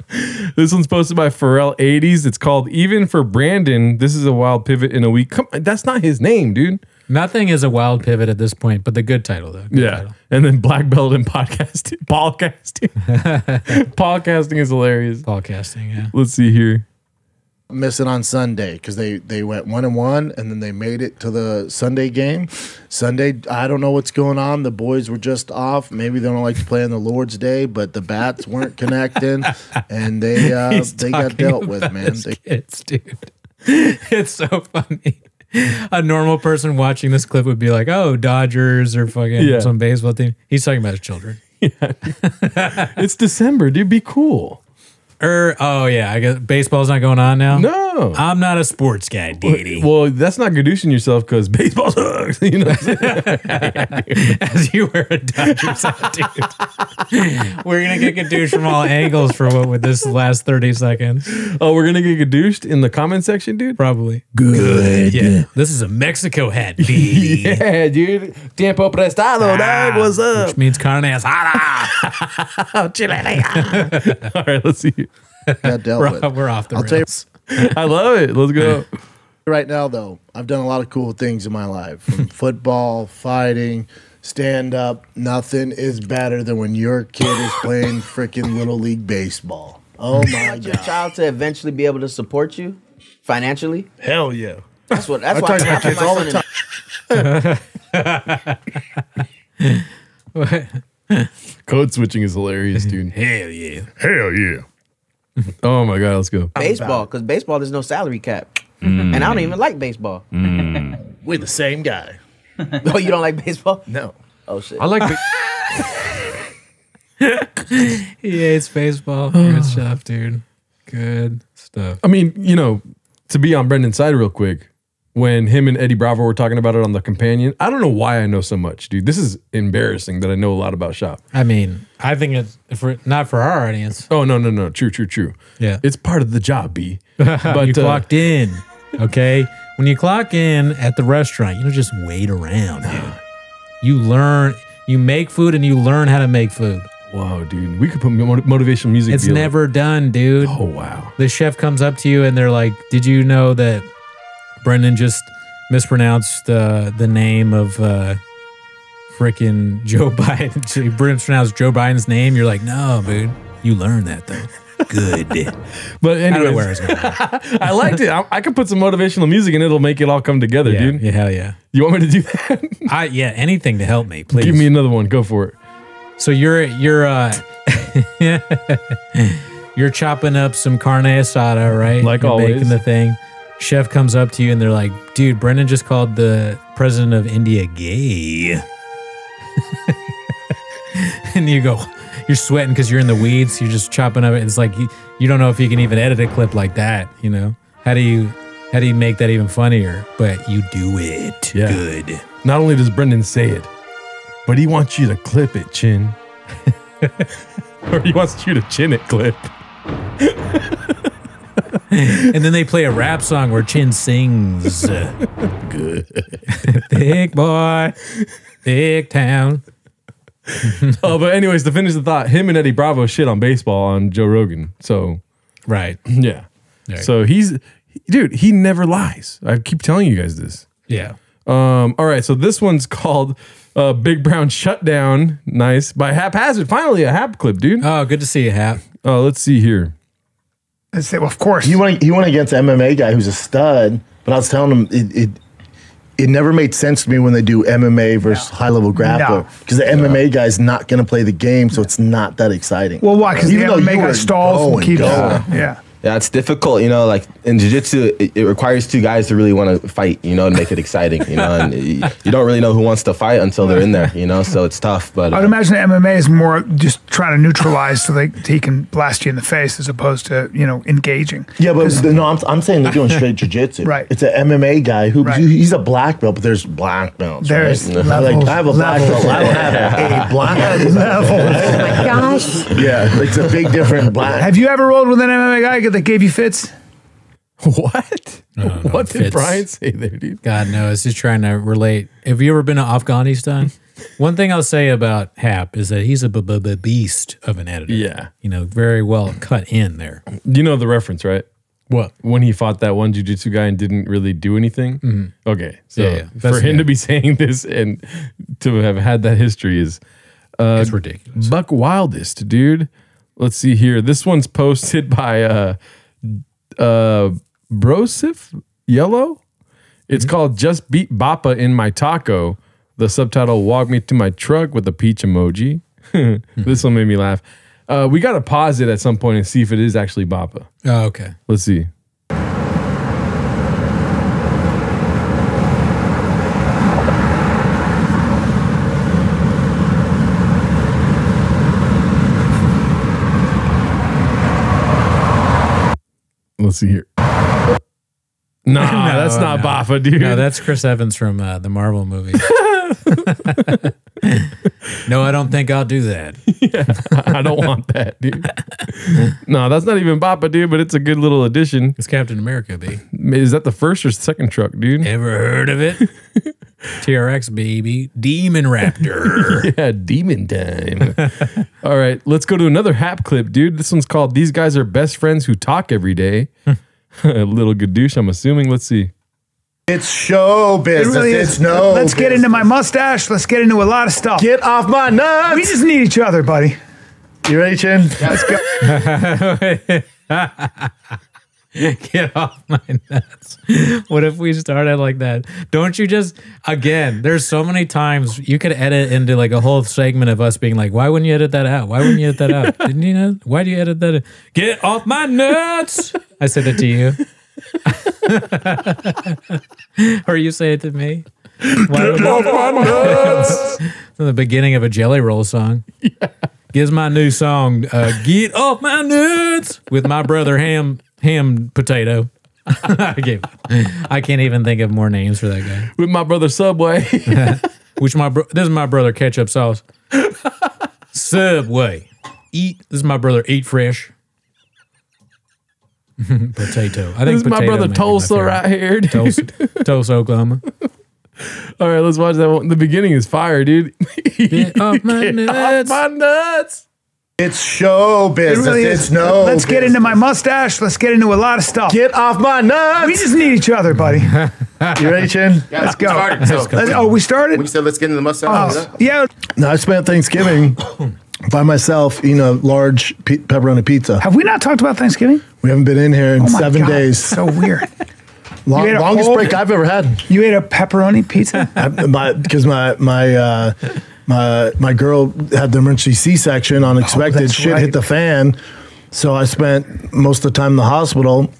This one's posted by Pharrell 80s. It's called Even for Brandon. This is a wild pivot in a week. Come that's not his name, dude. Nothing is a wild pivot at this point, but the good title though. Good Yeah. title. And then black belt in podcasting. Podcasting. podcasting is hilarious. Podcasting, yeah. Let's see here. Miss it on Sunday because they they went one and one and then they made it to the Sunday game. Sunday, I don't know what's going on. The boys were just off. Maybe they don't like to play on the Lord's Day, but the bats weren't connecting, and they uh, they got dealt with, man. his They, kids, dude. It's so funny. A normal person watching this clip would be like, "Oh, Dodgers or fucking Yeah. some baseball team." He's talking about his children. it's December, dude. Be cool. Er, oh yeah, I guess baseball's not going on now. No, I'm not a sports guy, Didi. Well, that's not gadoosing yourself because baseball sucks. You know, what I'm? As you wear a Dodgers hat, dude. We're gonna get gadoosh from all angles for what with this last thirty seconds. oh, we're gonna get gadooshed in the comment section, dude. Probably. Good. Yeah. This is a Mexico hat, Didi. yeah, dude. Tiempo prestado, dog. What's up? Which means carne asada. Chile. All right, let's see. Got dealt We're- with. we're off the I'll tell you- I love it. Let's go. right now, though, I've done a lot of cool things in my life from football, fighting, stand up. Nothing is better than when your kid is playing freaking Little League Baseball. Oh my want your God. child to eventually be able to support you financially. Hell yeah. That's what. That's I why talk to my I put kids all the time. in- Code switching is hilarious, dude. Hell yeah. Hell yeah. Oh my god, let's go. baseball because baseball there's no salary cap, mm. and I don't even like baseball. Mm. We're the same guy. oh, you don't like baseball? No. Oh shit. I like. He hates baseball. Good stuff, dude. Good stuff. I mean, you know, to be on Brendan's side real quick, when him and Eddie Bravo were talking about it on the companion, I don't know why I know so much, dude. This is embarrassing that I know a lot about Schaub. I mean, I think it's for not for our audience. Oh no, no, no. True, true, true. Yeah. It's part of the job, B. But you uh, clocked in. Okay. When you clock in at the restaurant, you don't just wait around, dude. You learn, you make food and you learn how to make food. Whoa, dude. We could put mo- motivational music. It's be like- never done, dude. Oh wow. The chef comes up to you and they're like, Did you know that Brendan just mispronounced uh, the name of uh, freaking Joe Biden. She mispronounced Joe Biden's name. You're like, no, dude. You learned that though. Good. But I don't know where anyways, I. I liked it. I, I could put some motivational music and it'll make it all come together, Yeah, dude. yeah, hell yeah. You want me to do that? I yeah, anything to help me, please. Give me another one. Go for it. So you're you're uh you're chopping up some carne asada, right? Like you're always. making the thing. Chef comes up to you and they're like, "Dude, Brendan just called the president of India gay," and you go, you're sweating because you're in the weeds. You're just chopping up. It. It's like you, you don't know if you can even edit a clip like that. You know how do you how do you make that even funnier? But you do it Yeah. good. Not only does Brendan say it, but he wants you to clip it, chin. or he wants you to chin it clip. and then they play a rap song where Chin sings. Good. Big boy, big town. oh, but anyways, to finish the thought, him and Eddie Bravo shit on baseball on Joe Rogan. So Right. yeah. Right. So he's dude, he never lies. I keep telling you guys this. Yeah. Um, all right, so this one's called uh, Big Brown Shutdown. Nice. By Haphazard. Finally a Hap clip, dude. Oh, good to see you, Hap. Oh, let's see here. Let's say, well, of course. He went. He went against an MMA guy who's a stud. But I was telling him it. it it never made sense to me when they do MMA versus high level grappler No. because the MMA guy's not going to play the game, so it's not that exciting. Well, why? Because the Even though MMA you guy stalls and going, keeps. going. yeah. Yeah, it's difficult, you know. Like in jiu-jitsu, it, it requires two guys to really want to fight, you know, and make it exciting, you know. And y- you don't really know who wants to fight until they're in there, you know. So it's tough, but I would uh, imagine MMA is more just trying to neutralize so they, he can blast you in the face as opposed to you know engaging. Yeah, but the- no, I'm, I'm saying they're doing straight jujitsu. Right. It's an MMA guy who Right. he's a black belt, but there's black belts. There's right? levels, like I have a black levels. belt. I don't have a black belt. Oh my gosh. Yeah, it's a big different black. Have you ever rolled with an MMA guy that gave you fits? What? what did Brian say there, dude? God knows. He's trying to relate. Have you ever been to Afghanistan? One thing I'll say about Hap is that he's a b- b- b- beast of an editor. Yeah. You know, very well cut in there. You know the reference, right? What? When he fought that one jujitsu guy and didn't really do anything? Mhm. Okay. So Yeah, yeah. for him to be saying this and to have had that history is uh, It's ridiculous. Buck Wildest, dude. Let's see here. This one's posted by uh uh Brosif Yellow. It's Mm-hmm. called Just Beat Bappa in My Taco. The subtitle Walk Me to My Truck with a peach emoji. This one made me laugh. Uh, we got to pause it at some point and see if it is actually Bappa. Oh, okay. Let's see. Let's see here. Nah, that's not Bappa, dude. No, that's Chris Evans from uh, the Marvel movie. no, I don't think I'll do that. I don't want that, dude. no, that's not even Bappa, dude, but it's a good little addition. It's Captain America, B. Is that the first or second truck, dude? Ever heard of it? TRX, baby. Demon Raptor. yeah, demon time. All right, let's go to another Hap clip, dude. This one's called These Guys Are Best Friends Who Talk Every Day. a little gadoosh, I'm assuming. Let's see. It's show It business. really it's is. no. Let's get into my mustache. Let's get into a lot of stuff. Get off my nuts. We just need each other, buddy. You ready, Chin? Let's go. Get off my nuts. What if we started like that? Don't you just, again, there's so many times you could edit into like a whole segment of us being like, why wouldn't you edit that out? Why wouldn't you edit that out? Didn't you know? Why do you edit that? out? Get off my nuts. I said it to you. or you say it to me. Why would- off my nuts. From the beginning of a Jelly Roll song. Gives my new song, uh, "Get Off My Nuts" with my brother Ham Ham Potato. I, gave, I can't even think of more names for that guy. With my brother Subway. Which my bro- this is my brother Ketchup Sauce. Subway. Eat. This is my brother Eat Fresh. potato. I think This is my brother Tulsa right here, dude. Tulsa, Tulsa, Oklahoma. All right, let's watch that one. The beginning is fire, dude. Get off my Get nuts. off my nuts. It's show It business. really it's no. Let's get into my mustache. Let's get into a lot of stuff. Get off my nuts. We just need each other, buddy. You ready, Chin? Let's go. started, so- Let's- oh, we started. We said let's get into the mustache, Oh, yeah. No, I spent Thanksgiving by myself eating a large pe- pepperoni pizza. Have we not talked about Thanksgiving? We haven't been in here in Oh my seven God, days. So weird. Long, You ate a longest whole- break I've ever had. You ate a pepperoni pizza? I- my because my my uh, my my girl had the emergency C section unexpected. Oh, Shit right. hit the fan, so I spent most of the time in the hospital.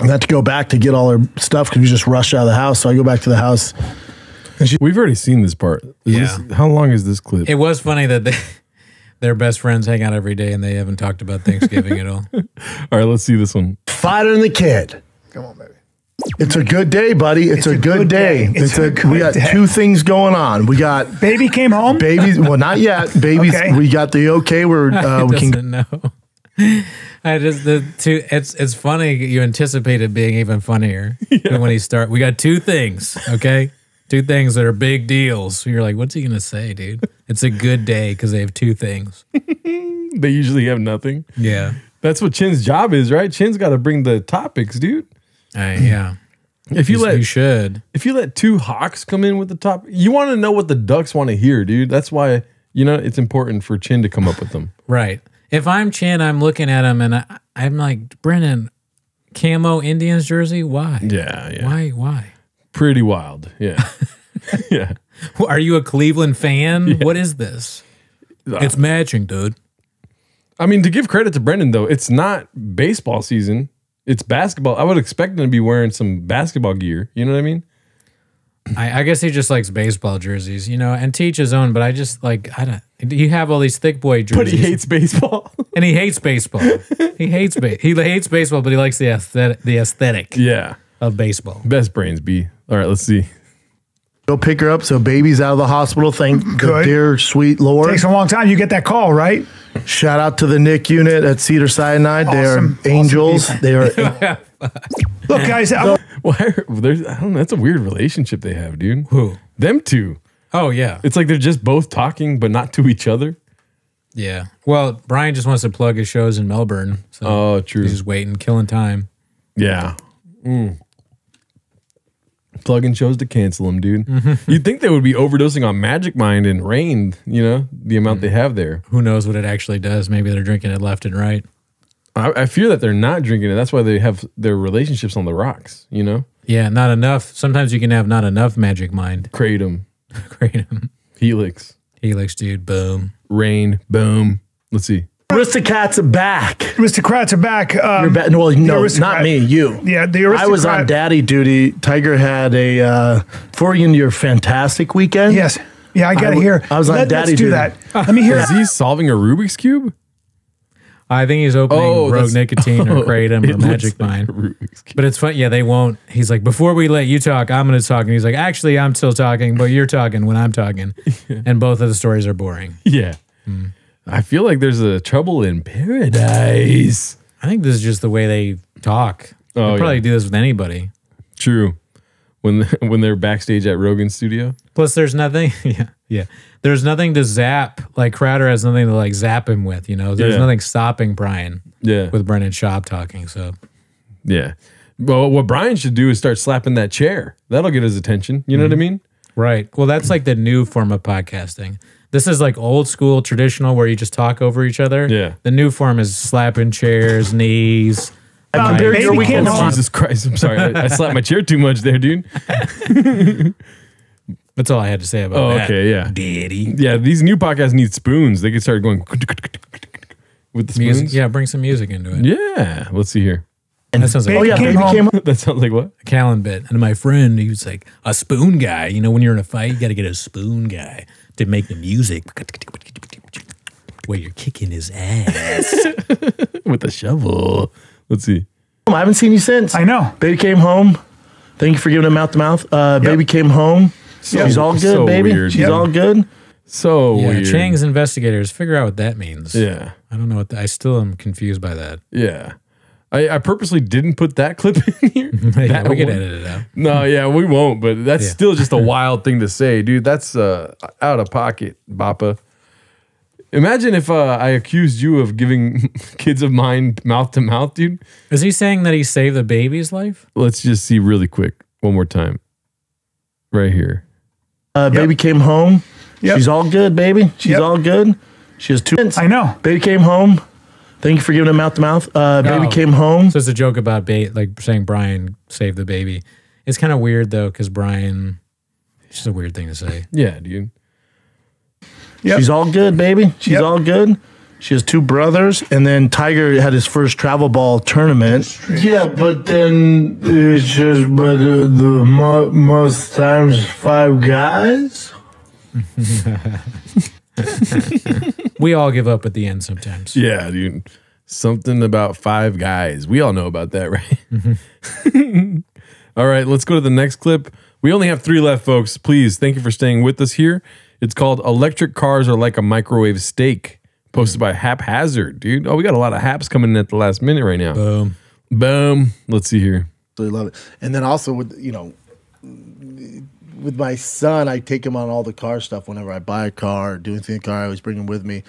I had to go back to get all her stuff because we just rushed out of the house. So I go back to the house. We've already seen this part. Is Yeah. this- how long is this clip? It was funny that they, their best friends hang out every day and they haven't talked about Thanksgiving at all. All right, let's see this one. Fighter and the kid. Come on, baby. It's a good day, buddy. It's, a, good, day. It's It's, a a, good we got day. two things going on. We got Baby came home. Baby, Well, not yet. Babies. Okay. We got the okay. Where uh, we doesn't can. know. I just the two. It's it's funny. You anticipate it being even funnier than when he start. We got two things. Okay, two things that are big deals. You're like, what's he gonna say, dude? It's a good day because they have two things. They usually have nothing. Yeah. That's what Chin's job is, right? Chin's got to bring the topics, dude. Uh, yeah. If you You- let you should. if you let two hawks come in with the top, you want to know what the ducks want to hear, dude. That's why you know it's important for Chin to come up with them. Right. If I'm Chin, I'm looking at him and I, I'm like, Brennan, camo Indians jersey. Why? Yeah, yeah. Why? Why? Pretty wild. Yeah. yeah. Are you a Cleveland fan? What is this? It's matching, dude. I mean, to give credit to Brendan though, it's not baseball season. It's basketball. I would expect him to be wearing some basketball gear. You know what I mean? I, I guess he just likes baseball jerseys, you know, and teach his own. But I just like I don't. You have all these thick boy jerseys, But he hates baseball. and he hates baseball. he hates ba- he hates baseball, but he likes the aesthetic, the aesthetic Yeah. of baseball. Best brains B. All right, let's see. Go pick her up. So baby's out of the hospital. Thank the Good. dear sweet Lord. Takes a long time. You get that call, right? Shout out to the Nick unit at Cedars-Sinai. They are angels. Awesome they are. Look, guys. I- Why? Are, there's, I don't know. That's a weird relationship they have, dude. Who? Them two. Oh yeah, It's like they're just both talking, but not to each other. yeah. Well, Brian just wants to plug his shows in Melbourne, so Oh, true. he's just waiting, killing time. Yeah. Mm. Plugging shows to cancel them, dude. Mm-hmm. You'd think they would be overdosing on Magic Mind and Rain, you know, the amount they have there. Who knows what it actually does? Maybe they're drinking it left and right. I, I fear that they're not drinking it. That's why they have their relationships on the rocks, you know? Yeah, not enough. Sometimes you can have not enough magic mind. Kratom, Kratom, Helix, Helix, dude. Boom. Rain, boom. Let's see. Aristocrats are back. aristocrats are back. Um, You're back. Well, the no, aristocrat- not me. You. Yeah, the I was on daddy duty. Tiger had a uh, for you into your fantastic weekend. Yes. Yeah, I got to w- hear. I was on Let, daddy Let's do duty. that. Let me hear. Is he solving a Rubik's Cube? I think he's opening Oh, Rogue Nicotine or oh, Kratom it or Magic like Mind. a Rubik's Cube. But it's fun. Yeah, they won't. He's like, before we let you talk, I'm going to talk. And he's like, actually, I'm still talking, but you're talking when I'm talking. And both of the stories are boring. Yeah. I feel like there's a trouble in paradise. I think this is just the way they talk. Oh, They'll probably yeah. do this with anybody. True. When when they're backstage at Rogan's studio. Plus, there's nothing. Yeah, yeah. There's nothing to zap. Like Crowder has nothing to like zap him with. You know, there's Yeah. nothing stopping Brian Yeah. with Brendan Schaub talking. So Yeah. Well, what Brian should do is start slapping that chair. That'll get his attention. You know what I mm-hmm. mean? right. Well, that's like the new form of podcasting. This is like old school traditional where you just talk over each other. Yeah. The new form is slapping chairs, knees. Mics. baby your weekend came Jesus Christ. I'm sorry. I, I slapped my chair too much there, dude. That's all I had to say about Oh, that. okay. Yeah. Daddy. Yeah. These new podcasts need spoons. They could start going with the spoons. Music. Yeah, bring some music into it. Yeah. Let's see here. And that sounds like Oh yeah, Came baby home. came. home. That sounds like what? a Callen bit. And my friend, he was like, a spoon guy. You know, when you're in a fight, you got to get a spoon guy to make the music where you're kicking his ass. With a shovel. Let's see. I haven't seen you since. I know. Baby came home. Thank you for giving him mouth to mouth. Uh, Baby came home. She's all good, so baby. weird. She's Yep. all good. So yeah, weird. Chang's investigators figure out what that means. Yeah. I don't know what the, I still am confused by that. Yeah. I, I purposely didn't put that clip in here. Yeah, That we can one. edit it out. No, yeah, we won't, but that's Yeah. still just a wild thing to say, dude. That's uh, out of pocket, Bappa. Imagine if uh, I accused you of giving kids of mine mouth to mouth, dude. Is he saying that he saved the baby's life? Let's just see really quick one more time. Right here. Uh, Baby came home. She's all good, baby. She's all good. She has two. I know. Baby came home. Thank you for giving him mouth to mouth. Uh, baby came home. So it's a joke about ba- like saying Brian saved the baby. It's kind of weird though, because Brian. It's just a weird thing to say. Yeah, dude. Yeah. She's all good, baby. She's all good. She has two brothers, and then Tiger had his first travel ball tournament. Yeah, but then it's just but the, the mo- most times five guys. we all give up at the end sometimes. Yeah, dude. Something about five guys. We all know about that, right? all right, let's go to the next clip. We only have three left, folks. Please, thank you for staying with us here. It's called Electric Cars Are Like a Microwave Steak, posted by Haphazard, dude. Oh, we got a lot of haps coming in at the last minute right now. Boom. Boom. Let's see here. Really love it. And then also with you know, with my son, I take him on all the car stuff whenever I buy a car or do anything in the car. I always bring him with me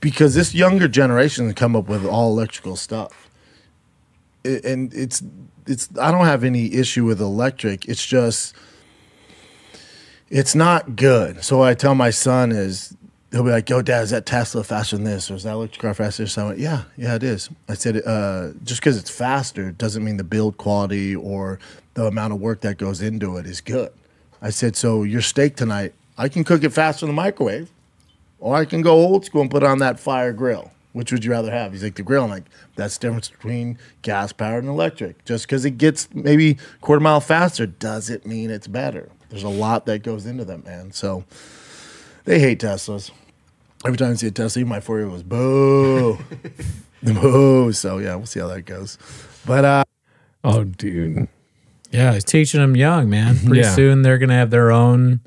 because this younger generation has come up with all electrical stuff, I- and it's it's. I don't have any issue with electric. It's just it's not good. So I tell my son is he'll be like, "Yo, Dad, is that Tesla faster than this, or is that electric car faster?" So I went, "Yeah, yeah, it is." I said, uh, "Just because it's faster doesn't mean the build quality or the amount of work that goes into it is good." I said, "So your steak tonight, I can cook it faster in the microwave, or I can go old school and put it on that fire grill." Which would you rather have? He's like the grill. I'm like, that's the difference between gas powered and electric. Just because it gets maybe quarter mile faster doesn't mean it's better. There's a lot that goes into them, man. So they hate Teslas. Every time I see a Tesla, even my four year goes, boo. boo. So yeah, we'll see how that goes. But uh Oh, dude. Yeah, he's teaching them young, man. Pretty Yeah. soon they're gonna have their own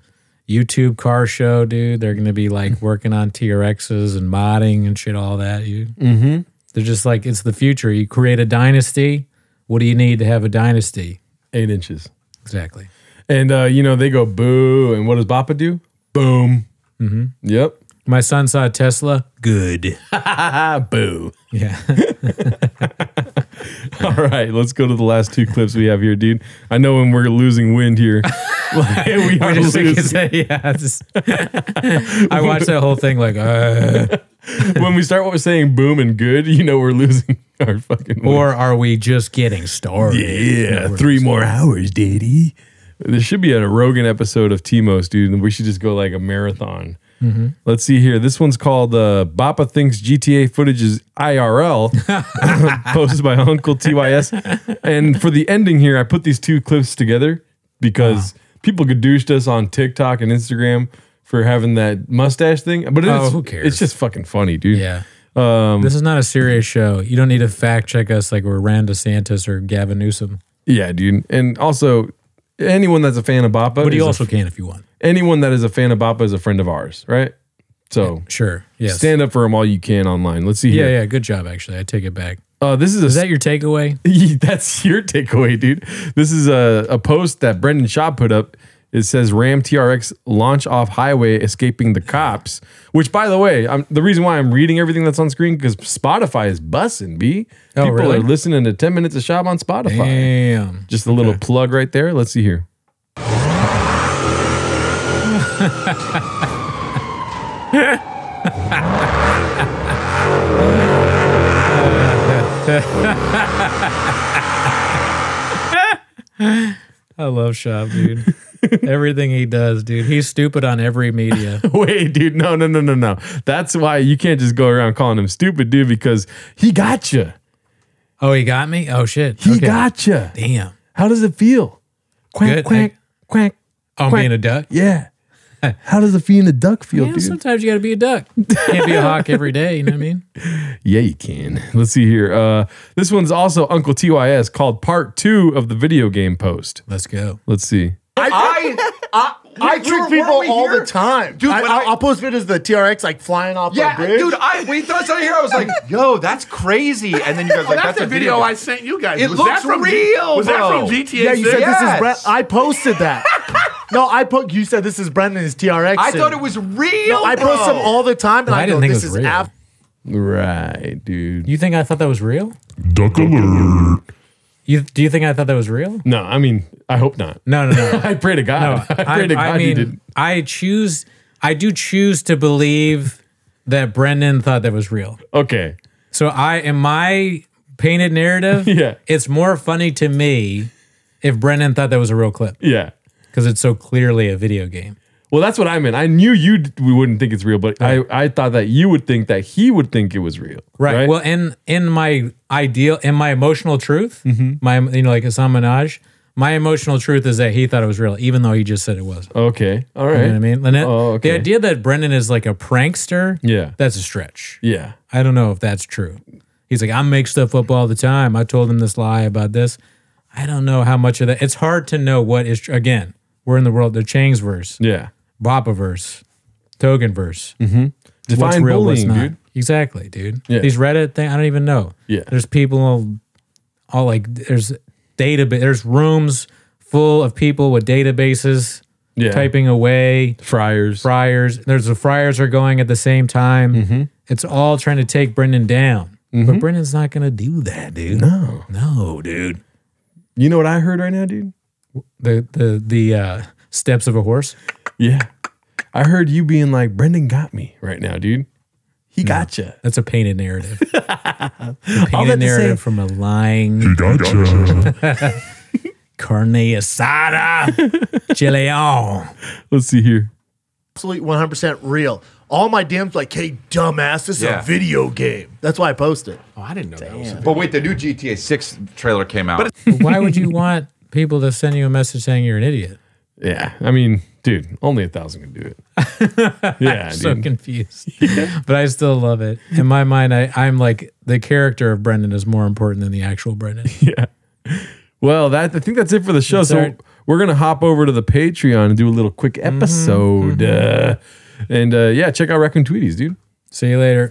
YouTube car show, dude. They're gonna be like working on TRXs and modding and shit, all that. You, mm-hmm. they're just like it's the future. You create a dynasty. What do you need to have a dynasty? Eight inches. Exactly. And uh, you know, they go boo, and what does Bappa do? Boom. Mm-hmm. Yep. My son saw a Tesla. Good. boo. Yeah. All right, let's go to the last two clips we have here, dude. I know when we're losing wind here. like, we are just like, losing. yeah, just- I watched that whole thing like, uh, when we start what we're saying boom and good, you know we're losing our fucking. or are we just getting started? Yeah, No, three more hours, daddy. There should be a Rogan episode of Timos, dude, and we should just go like a marathon. Mhm. Let's see here. This one's called uh, Bappa Thinks GTA Footage is IRL, posted by Uncle TYS. And for the ending here, I put these two clips together because people gadooshed us on TikTok and Instagram for having that mustache thing. But Oh, who cares? it's just fucking funny, dude. Yeah. Um, This is not a serious show. You don't need to fact check us like we're Ron DeSantis or Gavin Newsom. Yeah, dude. And also, anyone that's a fan of Bappa. But you also f- can if you want. Anyone that is a fan of Bappa is a friend of ours, right? So Sure. Yes. stand up for him all you can online. Let's see yeah, here. yeah. Good job, actually. I take it back. Uh, this is a Is that your takeaway? That's your takeaway, dude. This is a, a post that Brendan Schaub put up. It says Ram TRX launch off highway escaping the cops. Which, by the way, I'm, the reason why I'm reading everything that's on screen because Spotify is bussing. B Oh, people really? are listening to 10 minutes of Schaub on Spotify. Damn. Just a little plug right there. Let's see here. I love Schaub, dude. Everything he does, dude. He's stupid on every media. Wait, dude, no, no, no, no, no. That's why you can't just go around calling him stupid, dude, because he got you. Oh, he got me? Oh, shit. He Okay. got you. Damn. How does it feel? Quack, Good. quack, quack. Oh, I'm quack. being a duck? Yeah. How does it fee in a duck feel, Yeah, dude? sometimes you got to be a duck. Can't be a hawk every day. You know what I mean? Yeah, you can. Let's see here. Uh, this one's also Uncle TYS called part two of the video game post. Let's go. Let's see. I I, I We trick people all here? the time, Dude, I, when I, I- will post videos of the TRX like flying off Yeah, the bridge. dude, I we thought something here. I was like, "Yo, that's crazy!" And then you guys like, that's, "That's, the a video game." I sent you guys. It was looks that from real, Was that from GTA? yeah, you said this is Yes. Brett. I posted that. No, I put. You said this is Brendan's TRX. I and- thought it was real. No, I bro. post them all the time, and I, I didn't go, think it this was is real. af- Right, dude. You think I thought that was real? Duck alert. You do you think I thought that was real? No, I mean, I hope not. No, no, no. I pray to God. I pray to God I you mean, didn't. I choose. I do choose to believe that Brendan thought that was real. Okay. So I, in my painted narrative, Yeah. it's more funny to me if Brendan thought that was a real clip Yeah. Because it's so clearly a video game. Well, that's what I meant. I knew you we wouldn't think it's real, but I, I thought that you would think that he would think it was real. Right. right? Well, in in my ideal, in my emotional truth, Mm-hmm. my you know like Hasan Minhaj, my emotional truth is that he thought it was real, even though he just said it wasn't. Okay. All right. You know what I mean? Lynette, Oh, okay. The idea that Brendan is like a prankster, Yeah. that's a stretch. Yeah. I don't know if that's true. He's like, I make stuff up all the time. I told him this lie about this. I don't know how much of that. It's hard to know what is tr- again. We're in the world the Chang's verse, Yeah. Bappa verse, Togan verse. Mm-hmm. What's Define real, what's bullying, not. dude. Exactly, dude. Yeah. These Reddit thing, I don't even know. Yeah. There's people all, all like there's database. There's rooms full of people with databases Yeah. typing away. Friars. Friars. There's the friars are going at the same time. Mm-hmm. It's all trying to take Brendan down. But Brendan's not gonna do that, dude. No. No, dude. You know what I heard right now, dude? The the the uh, steps of a horse. Yeah. I heard you being like, Brendan got me right now, dude. He got you. That's a painted narrative. a painted narrative say- from a lying. He gotcha. Carne asada. Chileon. Let's see here. absolutely 100% real. All my DMs like, hey, dumbass, this is Yeah. a video game. That's why I post it. Oh, I didn't know that was. But wait, the new GTA 6 trailer came out. But Why would you want people to send you a message saying you're an idiot? Yeah. I mean, dude, only a thousand can do it. Yeah. I'm so dude. confused. but I still love it. In my mind, I, I'm like the character of Brendan is more important than the actual Brendan. yeah. Well, that I think that's it for the show. That's So we're gonna hop over to the Patreon and do a little quick episode. Uh, and uh, yeah, check out Raccoon Tweeties, dude. See you later.